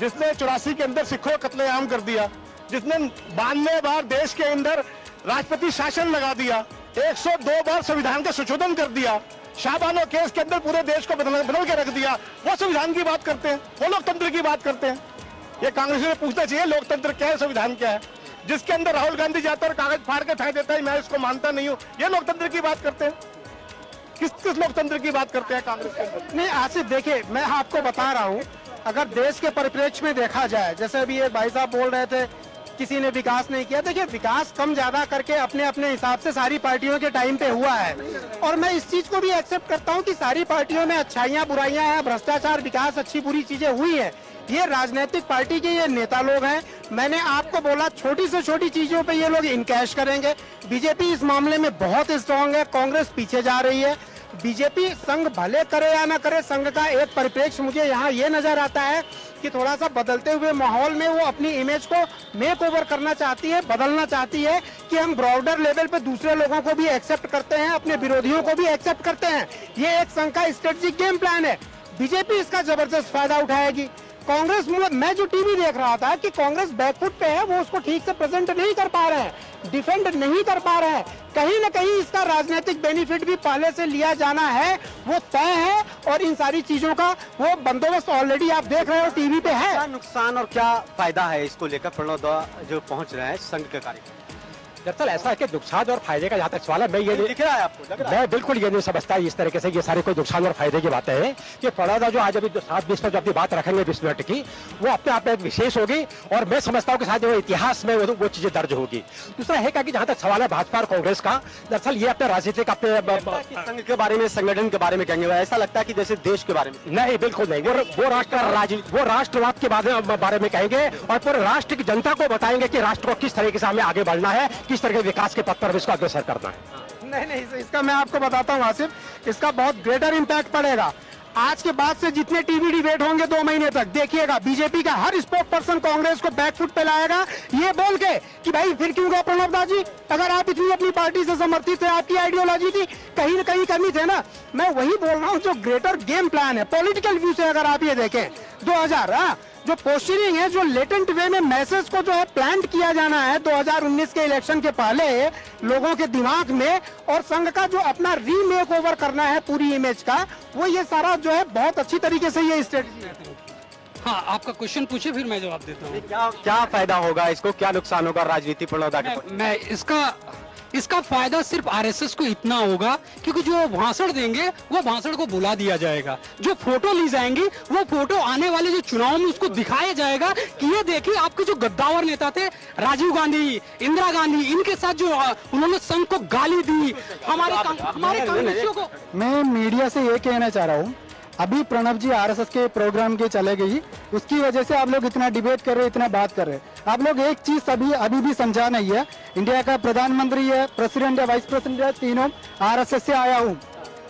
S3: जिसने चौरासी के अंदर सिखों को कत्लेआम कर दिया। जिसने बानवे बार देश के अंदर राष्ट्रपति शासन लगा दिया। 102 बार संविधान का संशोधन कर दिया। शाहबानो केस के अंदर पूरे देश को बदल बदल के रख दिया। वो संविधान की बात करते हैं, वो लोकतंत्र की बात करते हैं। ये कांग्रेस में पूछना चाहिए, लोकतंत्र क्या है, संविधान क्या है? जिसके अंदर राहुल गांधी जाता है और कागज़ फाड़ के फेंक देता है, मैं इसको मानता नहीं हूँ। ये लोकतंत्र की बात करते हैं। किस किस लोकतंत्र की बात करते हैं कांग्रेस के अंदर?
S2: नहीं, आसिफ, देखिए, मैं आपको बता रहा हूँ, अगर देश के परिप्रेक्ष्य में देखा जाए, जैसे अभी ये भाई साहब बोल रहे थे किसी ने विकास नहीं किया। देखिए, विकास कम ज़्यादा करके अपने अपने हिसाब से सारी पार्टियों के टाइम पे हुआ है। और मैं इस चीज़ को भी एक्सेप्ट करता हूँ कि सारी पार्टियों में अच्छाइयाँ, बुराइयाँ हैं, भ्रष्टाचार, विकास, अच्छी बुरी चीज़ें हुई है। ये राजनीतिक पार्टी के ये नेता लोग हैं। मैंने आपको बोला, छोटी से छोटी चीज़ों पे ये लोग इनकैश करेंगे। बीजेपी इस मामले में बहुत स्ट्रांग है, कांग्रेस पीछे जा रही है। बीजेपी संघ भले करे या ना करे, संघ का एक परिप्रेक्ष्य मुझे यहाँ ये नज़र आता है कि थोड़ा सा बदलते हुए माहौल में वो अपनी इमेज को मेक ओवर करना चाहती है, बदलना चाहती है कि हम ब्रॉडर लेवल पे दूसरे लोगों को भी एक्सेप्ट करते हैं, अपने विरोधियों को भी एक्सेप्ट करते हैं। ये एक संघ का स्ट्रेटजिक गेम प्लान है। बीजेपी इसका ज़बरदस्त फ़ायदा उठाएगी। कांग्रेस मैं जो टीवी देख रहा था कि कांग्रेस बैकफुट पे है, वो उसको ठीक से प्रेजेंट नहीं कर पा रहे हैं डिफेंड नहीं कर पा रहे हैं। कहीं ना कहीं इसका राजनीतिक बेनिफिट भी पहले से लिया जाना है, वो तय है और इन सारी चीज़ों का वो बंदोबस्त ऑलरेडी आप देख रहे हो, टीवी पे है।
S1: क्या नुकसान और क्या फ़ायदा है इसको लेकर प्रणोदा जो पहुँच रहे हैं संघ के कार्यक्रम
S4: दरअसल ऐसा है कि नुकसान और फ़ायदे का जहाँ तक सवाल है मैं ये
S1: दिख रहा है आपको लग रहा
S4: मैं बिल्कुल ये नहीं समझता इस तरीके से ये सारे कोई नुकसान और फ़ायदे की बातें हैं कि फड़ौदा जो आज अभी सात बीस में जो अपनी बात रखेंगे बीस मिनट की वो अपने आप में एक विशेष होगी और मैं समझता हूँ कि शायद वो इतिहास में वो, वो चीज़ें दर्ज होगी। दूसरा है क्या कि जहाँ तक सवाल है भाजपा और कांग्रेस का दरअसल ये अपने राजनीतिक अपने
S1: संघ के बारे में संगठन के बारे में कहेंगे ऐसा लगता है कि जैसे देश के बारे में।
S4: नहीं बिल्कुल नहीं वो वो राष्ट्र राज वो राष्ट्रवाद के बारे में बारे में कहेंगे और पूरे राष्ट्र की जनता को बताएँगे कि राष्ट्र को किस तरीके से हमें आगे बढ़ना है किस तरह के विकास के पथ पर इसको अग्रसर करना है।
S2: नहीं नहीं इसका मैं आपको बताता हूँ, आसिफ, इसका बहुत ग्रेटर इम्पैक्ट पड़ेगा। आज के बाद से जितने टीवी डिबेट होंगे दो महीने तक, देखिएगा बीजेपी का हर स्पोर्ट पर्सन कांग्रेस को बैकफुट पे लाएगा, ये बोल के कि भाई, फिर क्यों गए प्रणब दा जी? अगर आप इतनी अपनी पार्टी से समर्थित थे, आपकी आइडियोलॉजी थी, कहीं ना कहीं कमी थे ना। मैं वही बोल रहा हूँ जो ग्रेटर गेम प्लान है पॉलिटिकल व्यू से अगर आप ये देखें 2000 हाँ जो पोस्टरिंग है जो लेटेंट वे में मैसेज को जो है प्लांट किया जाना है 2019 के इलेक्शन के पहले लोगों के दिमाग में और संघ का जो अपना रीमेक ओवर करना है पूरी इमेज का वो ये सारा जो है बहुत अच्छी तरीके से ये स्ट्रेटजी हाँ।
S8: आपका क्वेश्चन पूछे फिर मैं जवाब देता हूँ।
S1: क्या क्या फ़ायदा होगा इसको? क्या नुकसान होगा राजनीति प्रणव दा के
S8: मैं, मैं इसका इसका फ़ायदा सिर्फ़ आरएसएस को इतना होगा क्योंकि जो भाषण देंगे वो भाषण को बुला दिया जाएगा। जो फ़ोटो ली जाएँगी वो फ़ोटो आने वाले जो चुनाव में उसको दिखाया जाएगा कि ये देखिए आपके जो गद्दावर नेता थे राजीव गांधी इंदिरा गांधी इनके साथ जो उन्होंने संघ को गाली दी। हमारे हमारे कांग्रेसियों को
S9: मैं मीडिया से ये कहना चाह रहा हूँ अभी प्रणब जी आरएसएस के प्रोग्राम के चले गई। उसकी वजह से आप लोग इतना डिबेट कर रहे हैं इतना बात कर रहे हैं। आप लोग एक चीज़ सभी अभी भी समझा नहीं है। इंडिया का प्रधानमंत्री है प्रेसिडेंट है वाइस प्रेसिडेंट है तीनों आरएसएस से आया हूँ।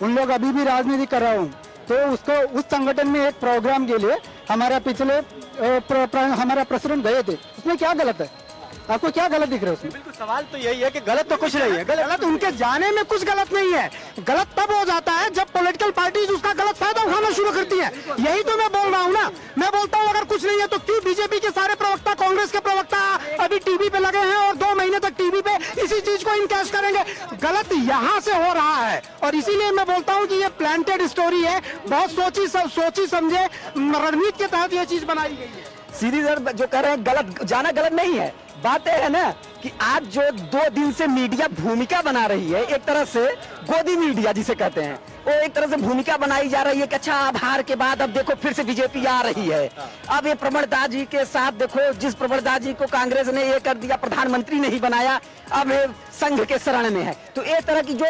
S9: उन लोग अभी भी राजनीति कर रहा हूँ। तो उसको उस संगठन में एक प्रोग्राम के लिए हमारा पिछले अ, प्र, प्र, हमारा प्रेसिडेंट गए थे। उसमें क्या गलत है? आपको क्या गलत दिख रहा है उसमें?
S1: बिल्कुल सवाल तो यही है कि गलत तो कुछ नहीं है। गलत
S2: गलत उनके जाने में कुछ गलत नहीं है। गलत तब हो जाता है जब पॉलिटिकल पार्टीज़ उसका गलत फ़ायदा उठाना शुरू करती है। यही तो मैं बोल रहा हूँ ना। मैं बोलता हूँ अगर कुछ नहीं है तो क्यों बीजेपी के सारे प्रवक्ता कांग्रेस के प्रवक्ता अभी टीवी पे लगे हैं और दो महीने तक टीवी पे इसी चीज़ को इनकैश करेंगे? गलत यहाँ से हो रहा है। और इसीलिए मैं बोलता हूँ कि ये प्लांटेड स्टोरी है। बहुत सोची सोची समझे। रणनीति के तहत ये चीज़ बनाई गई है।
S5: सीधी सर जो कह रहे हैं, गलत, जाना गलत नहीं है। बात यह है ना कि आज जो दो दिन से मीडिया भूमिका बना रही है, एक तरह से गोदी मीडिया जिसे कहते हैं। वो एक तरह से भूमिका बनाई जा रही है कि अच्छा अब हार के बाद अब देखो फिर से बीजेपी आ रही है। अब ये प्रमणदा जी के साथ देखो जिस प्रमणदा जी को कांग्रेस ने ये कर दिया प्रधानमंत्री नहीं बनाया अब ये संघ के शरण में है। तो एक तरह की जो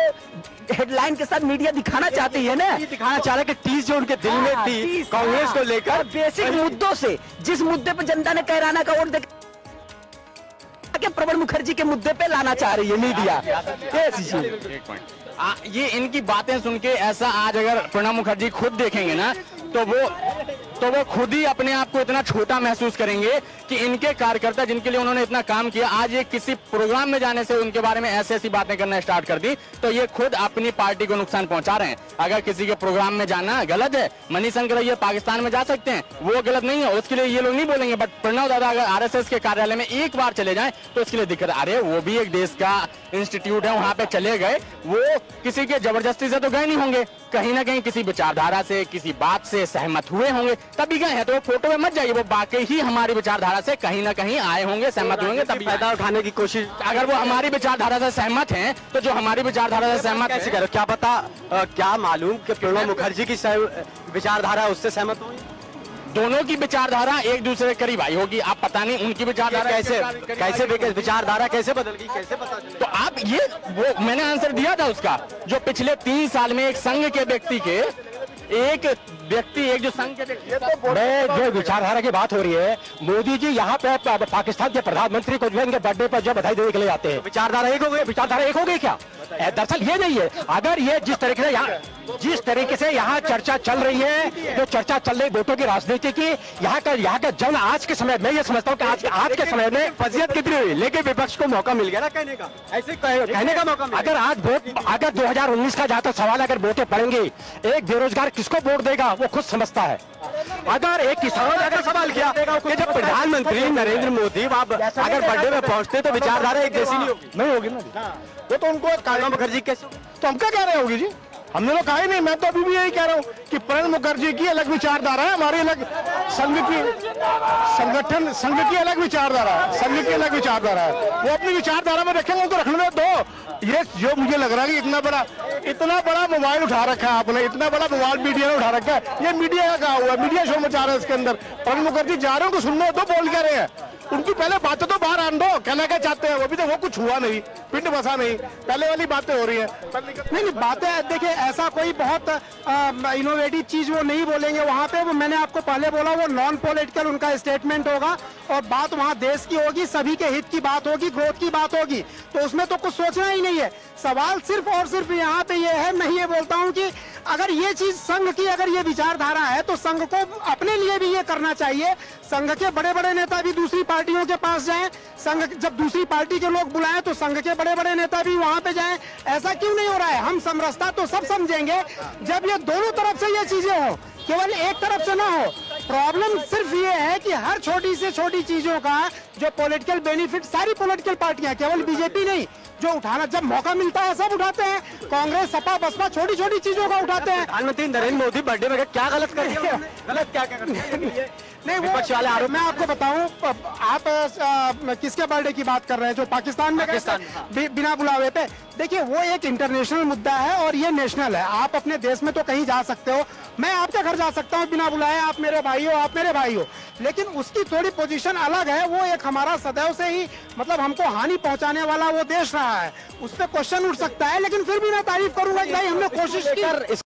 S5: हेडलाइन के साथ मीडिया दिखाना चाहती है ना
S1: दिखाना चाह रहे हैं कि टीस जो उनके दिल में
S5: हाँ,
S1: थी कांग्रेस को
S5: हाँ।
S1: लेकर।
S5: बेसिक मुद्दों से जिस मुद्दे पर जनता ने कैराना का वोट के प्रणब मुखर्जी के मुद्दे पे लाना चाह रही है मीडिया?
S6: आ, ये इनकी बातें सुन के ऐसा आज अगर प्रणब मुखर्जी खुद देखेंगे ना तो वो तो वो खुद ही अपने आप को इतना छोटा महसूस करेंगे कि इनके कार्यकर्ता जिनके लिए उन्होंने इतना काम किया, आज ये किसी प्रोग्राम में जाने से उनके बारे में ऐसी ऐसी बातें करना स्टार्ट कर दी तो ये खुद अपनी पार्टी को नुकसान पहुँचा रहे हैं। अगर किसी के प्रोग्राम में जाना गलत है, मनीषंकर रैया पाकिस्तान में जा सकते हैं, वो गलत नहीं है, उसके लिए ये लोग नहीं बोलेंगे बट प्रणव दादा अगर आरएसएस के कार्यालय में एक बार चले जाए तो इसके लिए दिक्कत, अरे वो भी एक देश का इंस्टीट्यूट है, वहाँ पे चले गए, वो किसी के ज़बरदस्ती से तो गए नहीं होंगे। कहीं ना कहीं किसी विचारधारा से किसी बात से सहमत हुए होंगे तभी गए हैं तो वो फ़ोटो में मत जाइए वो बाकी ही हमारी विचारधारा से कहीं ना कहीं आए होंगे सहमत होंगे तभी
S1: फ़ायदा उठाने की कोशिश
S6: अगर वो हमारी विचारधारा से सहमत हैं तो जो हमारी विचारधारा से सहमत
S1: कैसे करो क्या पता क्या मालूम कि प्रणब मुखर्जी की विचारधारा उससे सहमत हुई?
S6: दोनों की विचारधारा एक दूसरे के करीब आई होगी। आप पता नहीं उनकी विचारधारा
S1: कैसे कैसे विचारधारा कैसे बदल गई? कैसे पता
S6: तो आप ये वो मैंने आंसर दिया था उसका जो पिछले तीन साल में एक संघ के व्यक्ति के एक व्यक्ति एक जो संघ के व्यक्ति
S4: मैं जो विचारधारा की बात हो रही है मोदी जी यहाँ पे पाकिस्तान के प्रधानमंत्री को जो है इनके बर्थडे पर जो बधाई देने के लिए आते हैं।
S1: विचारधारा एक हो गई
S4: विचारधारा एक हो गई क्या? दरअसल ये नहीं है। अगर ये जिस तरीके से यहाँ जिस तरीके से यहाँ चर्चा चल रही है जो चर्चा चल रही वोटों की राजनीति की यहाँ का यहाँ का जन आज के समय मैं ये समझता हूँ कि आज आज के समय में
S1: फजीयत कितनी हुई? लेकिन विपक्ष को मौका मिल गया। ना कहने का। ऐसे कह- कहने का मौका मिल
S4: अगर आज वोट अगर 2019 का जहाँ तक सवाल अगर वोटें पड़ेंगे एक बेरोजगार किसको वोट देगा? वो खुद समझता है। अगर एक किसान
S1: अगर सवाल किया कि जब प्रधानमंत्री नरेंद्र मोदी आप अगर बर्थडे में पहुँचते तो विचारधारा एक जैसी नहीं होगी।
S3: नहीं होगी ना वो तो उनको
S1: प्रणब मुखर्जी कैसे
S3: तो हम क्या कह रहे होगी जी? हमने तो कहा ही नहीं, मैं तो अभी भी यही कह रहा हूँ कि प्रणब मुखर्जी की अलग विचारधारा है, हमारी अलग संघ की संगठन, संघ की अलग विचारधारा है, संघ की अलग विचारधारा है। वो अपनी विचारधारा में रखेंगे उनको रखने दो। ये जो मुझे लग रहा है कि इतना बड़ा इतना बड़ा मोबाइल उठा रखा है आपने, इतना बड़ा मोबाइल मीडिया ने उठा रखा है। ये मीडिया का कहा हुआ है, मीडिया शो मचा रहा है इसके अंदर। प्रणब मुखर्जी जा रहे हो सुनने दो, बोल क्या रहे हैं? उनकी पहले बातें तो बाहर आन दो, कहना क्या चाहते हैं? वो भी तो वो कुछ हुआ नहीं, पिंड बसा नहीं, पहले वाली बातें हो रही है।
S2: नहीं नहीं, बातें, देखिए, ऐसा कोई बहुत इनोवेटिव चीज़ वो नहीं बोलेंगे वहाँ पे। वो मैंने आपको पहले बोला, वो नॉन पॉलिटिकल उनका स्टेटमेंट होगा और बात वहाँ देश की होगी, सभी के हित की बात होगी ग्रोथ की बात होगी। तो उसमें तो कुछ सोचना ही नहीं है। सवाल सिर्फ़ और सिर्फ़ यहाँ पे ये है, मैं ये बोलता हूँ कि अगर ये चीज़ संघ की अगर ये विचारधारा है तो संघ को अपने लिए भी ये करना चाहिए। संघ के बड़े बड़े नेता भी दूसरी पार्टियों के पास जाएँ। संघ जब दूसरी पार्टी के लोग बुलाएँ तो संघ के बड़े बड़े नेता भी वहाँ पे जाएँ। ऐसा क्यों नहीं हो रहा है? हम समरसता तो सब समझेंगे। जब ये दोनों तरफ़ से ये चीज़ें हो केवल एक तरफ़ से ना हो प्रॉब्लम सिर्फ़ ये है कि हर छोटी से छोटी चीज़ों का जो पॉलिटिकल बेनिफिट सारी पॉलिटिकल पार्टियाँ केवल बीजेपी नहीं जो उठाना जब मौका मिलता है सब उठाते हैं। कांग्रेस सपा बसपा छोटी छोटी चीज़ों का उठाते हैं।
S1: प्रधानमंत्री नरेंद्र मोदी बर्थडे में क्या गलत कर? गलत क्या क्या कर?
S2: नहीं वो
S1: विपक्ष वाले आरोप
S2: मैं आपको बताऊँ आप आ, किसके बर्थडे की बात कर रहे हैं जो पाकिस्तान में
S1: पाकिस्तान, हाँ।
S2: बि- बिना बुलावे पे। देखिए वो एक इंटरनेशनल मुद्दा है और ये नेशनल है। आप अपने देश में तो कहीं जा सकते हो। मैं आपके घर जा सकता हूँ बिना बुलाए आप मेरे भाई हो आप मेरे भाई हो। लेकिन उसकी थोड़ी पोजीशन अलग है वो एक हमारा सदैव से ही मतलब हमको हानि पहुँचाने वाला वो देश रहा है। उस पर क्वेश्चन उठ सकता है लेकिन फिर भी मैं तारीफ़ करूँगा कि भाई हमने कोशिश की।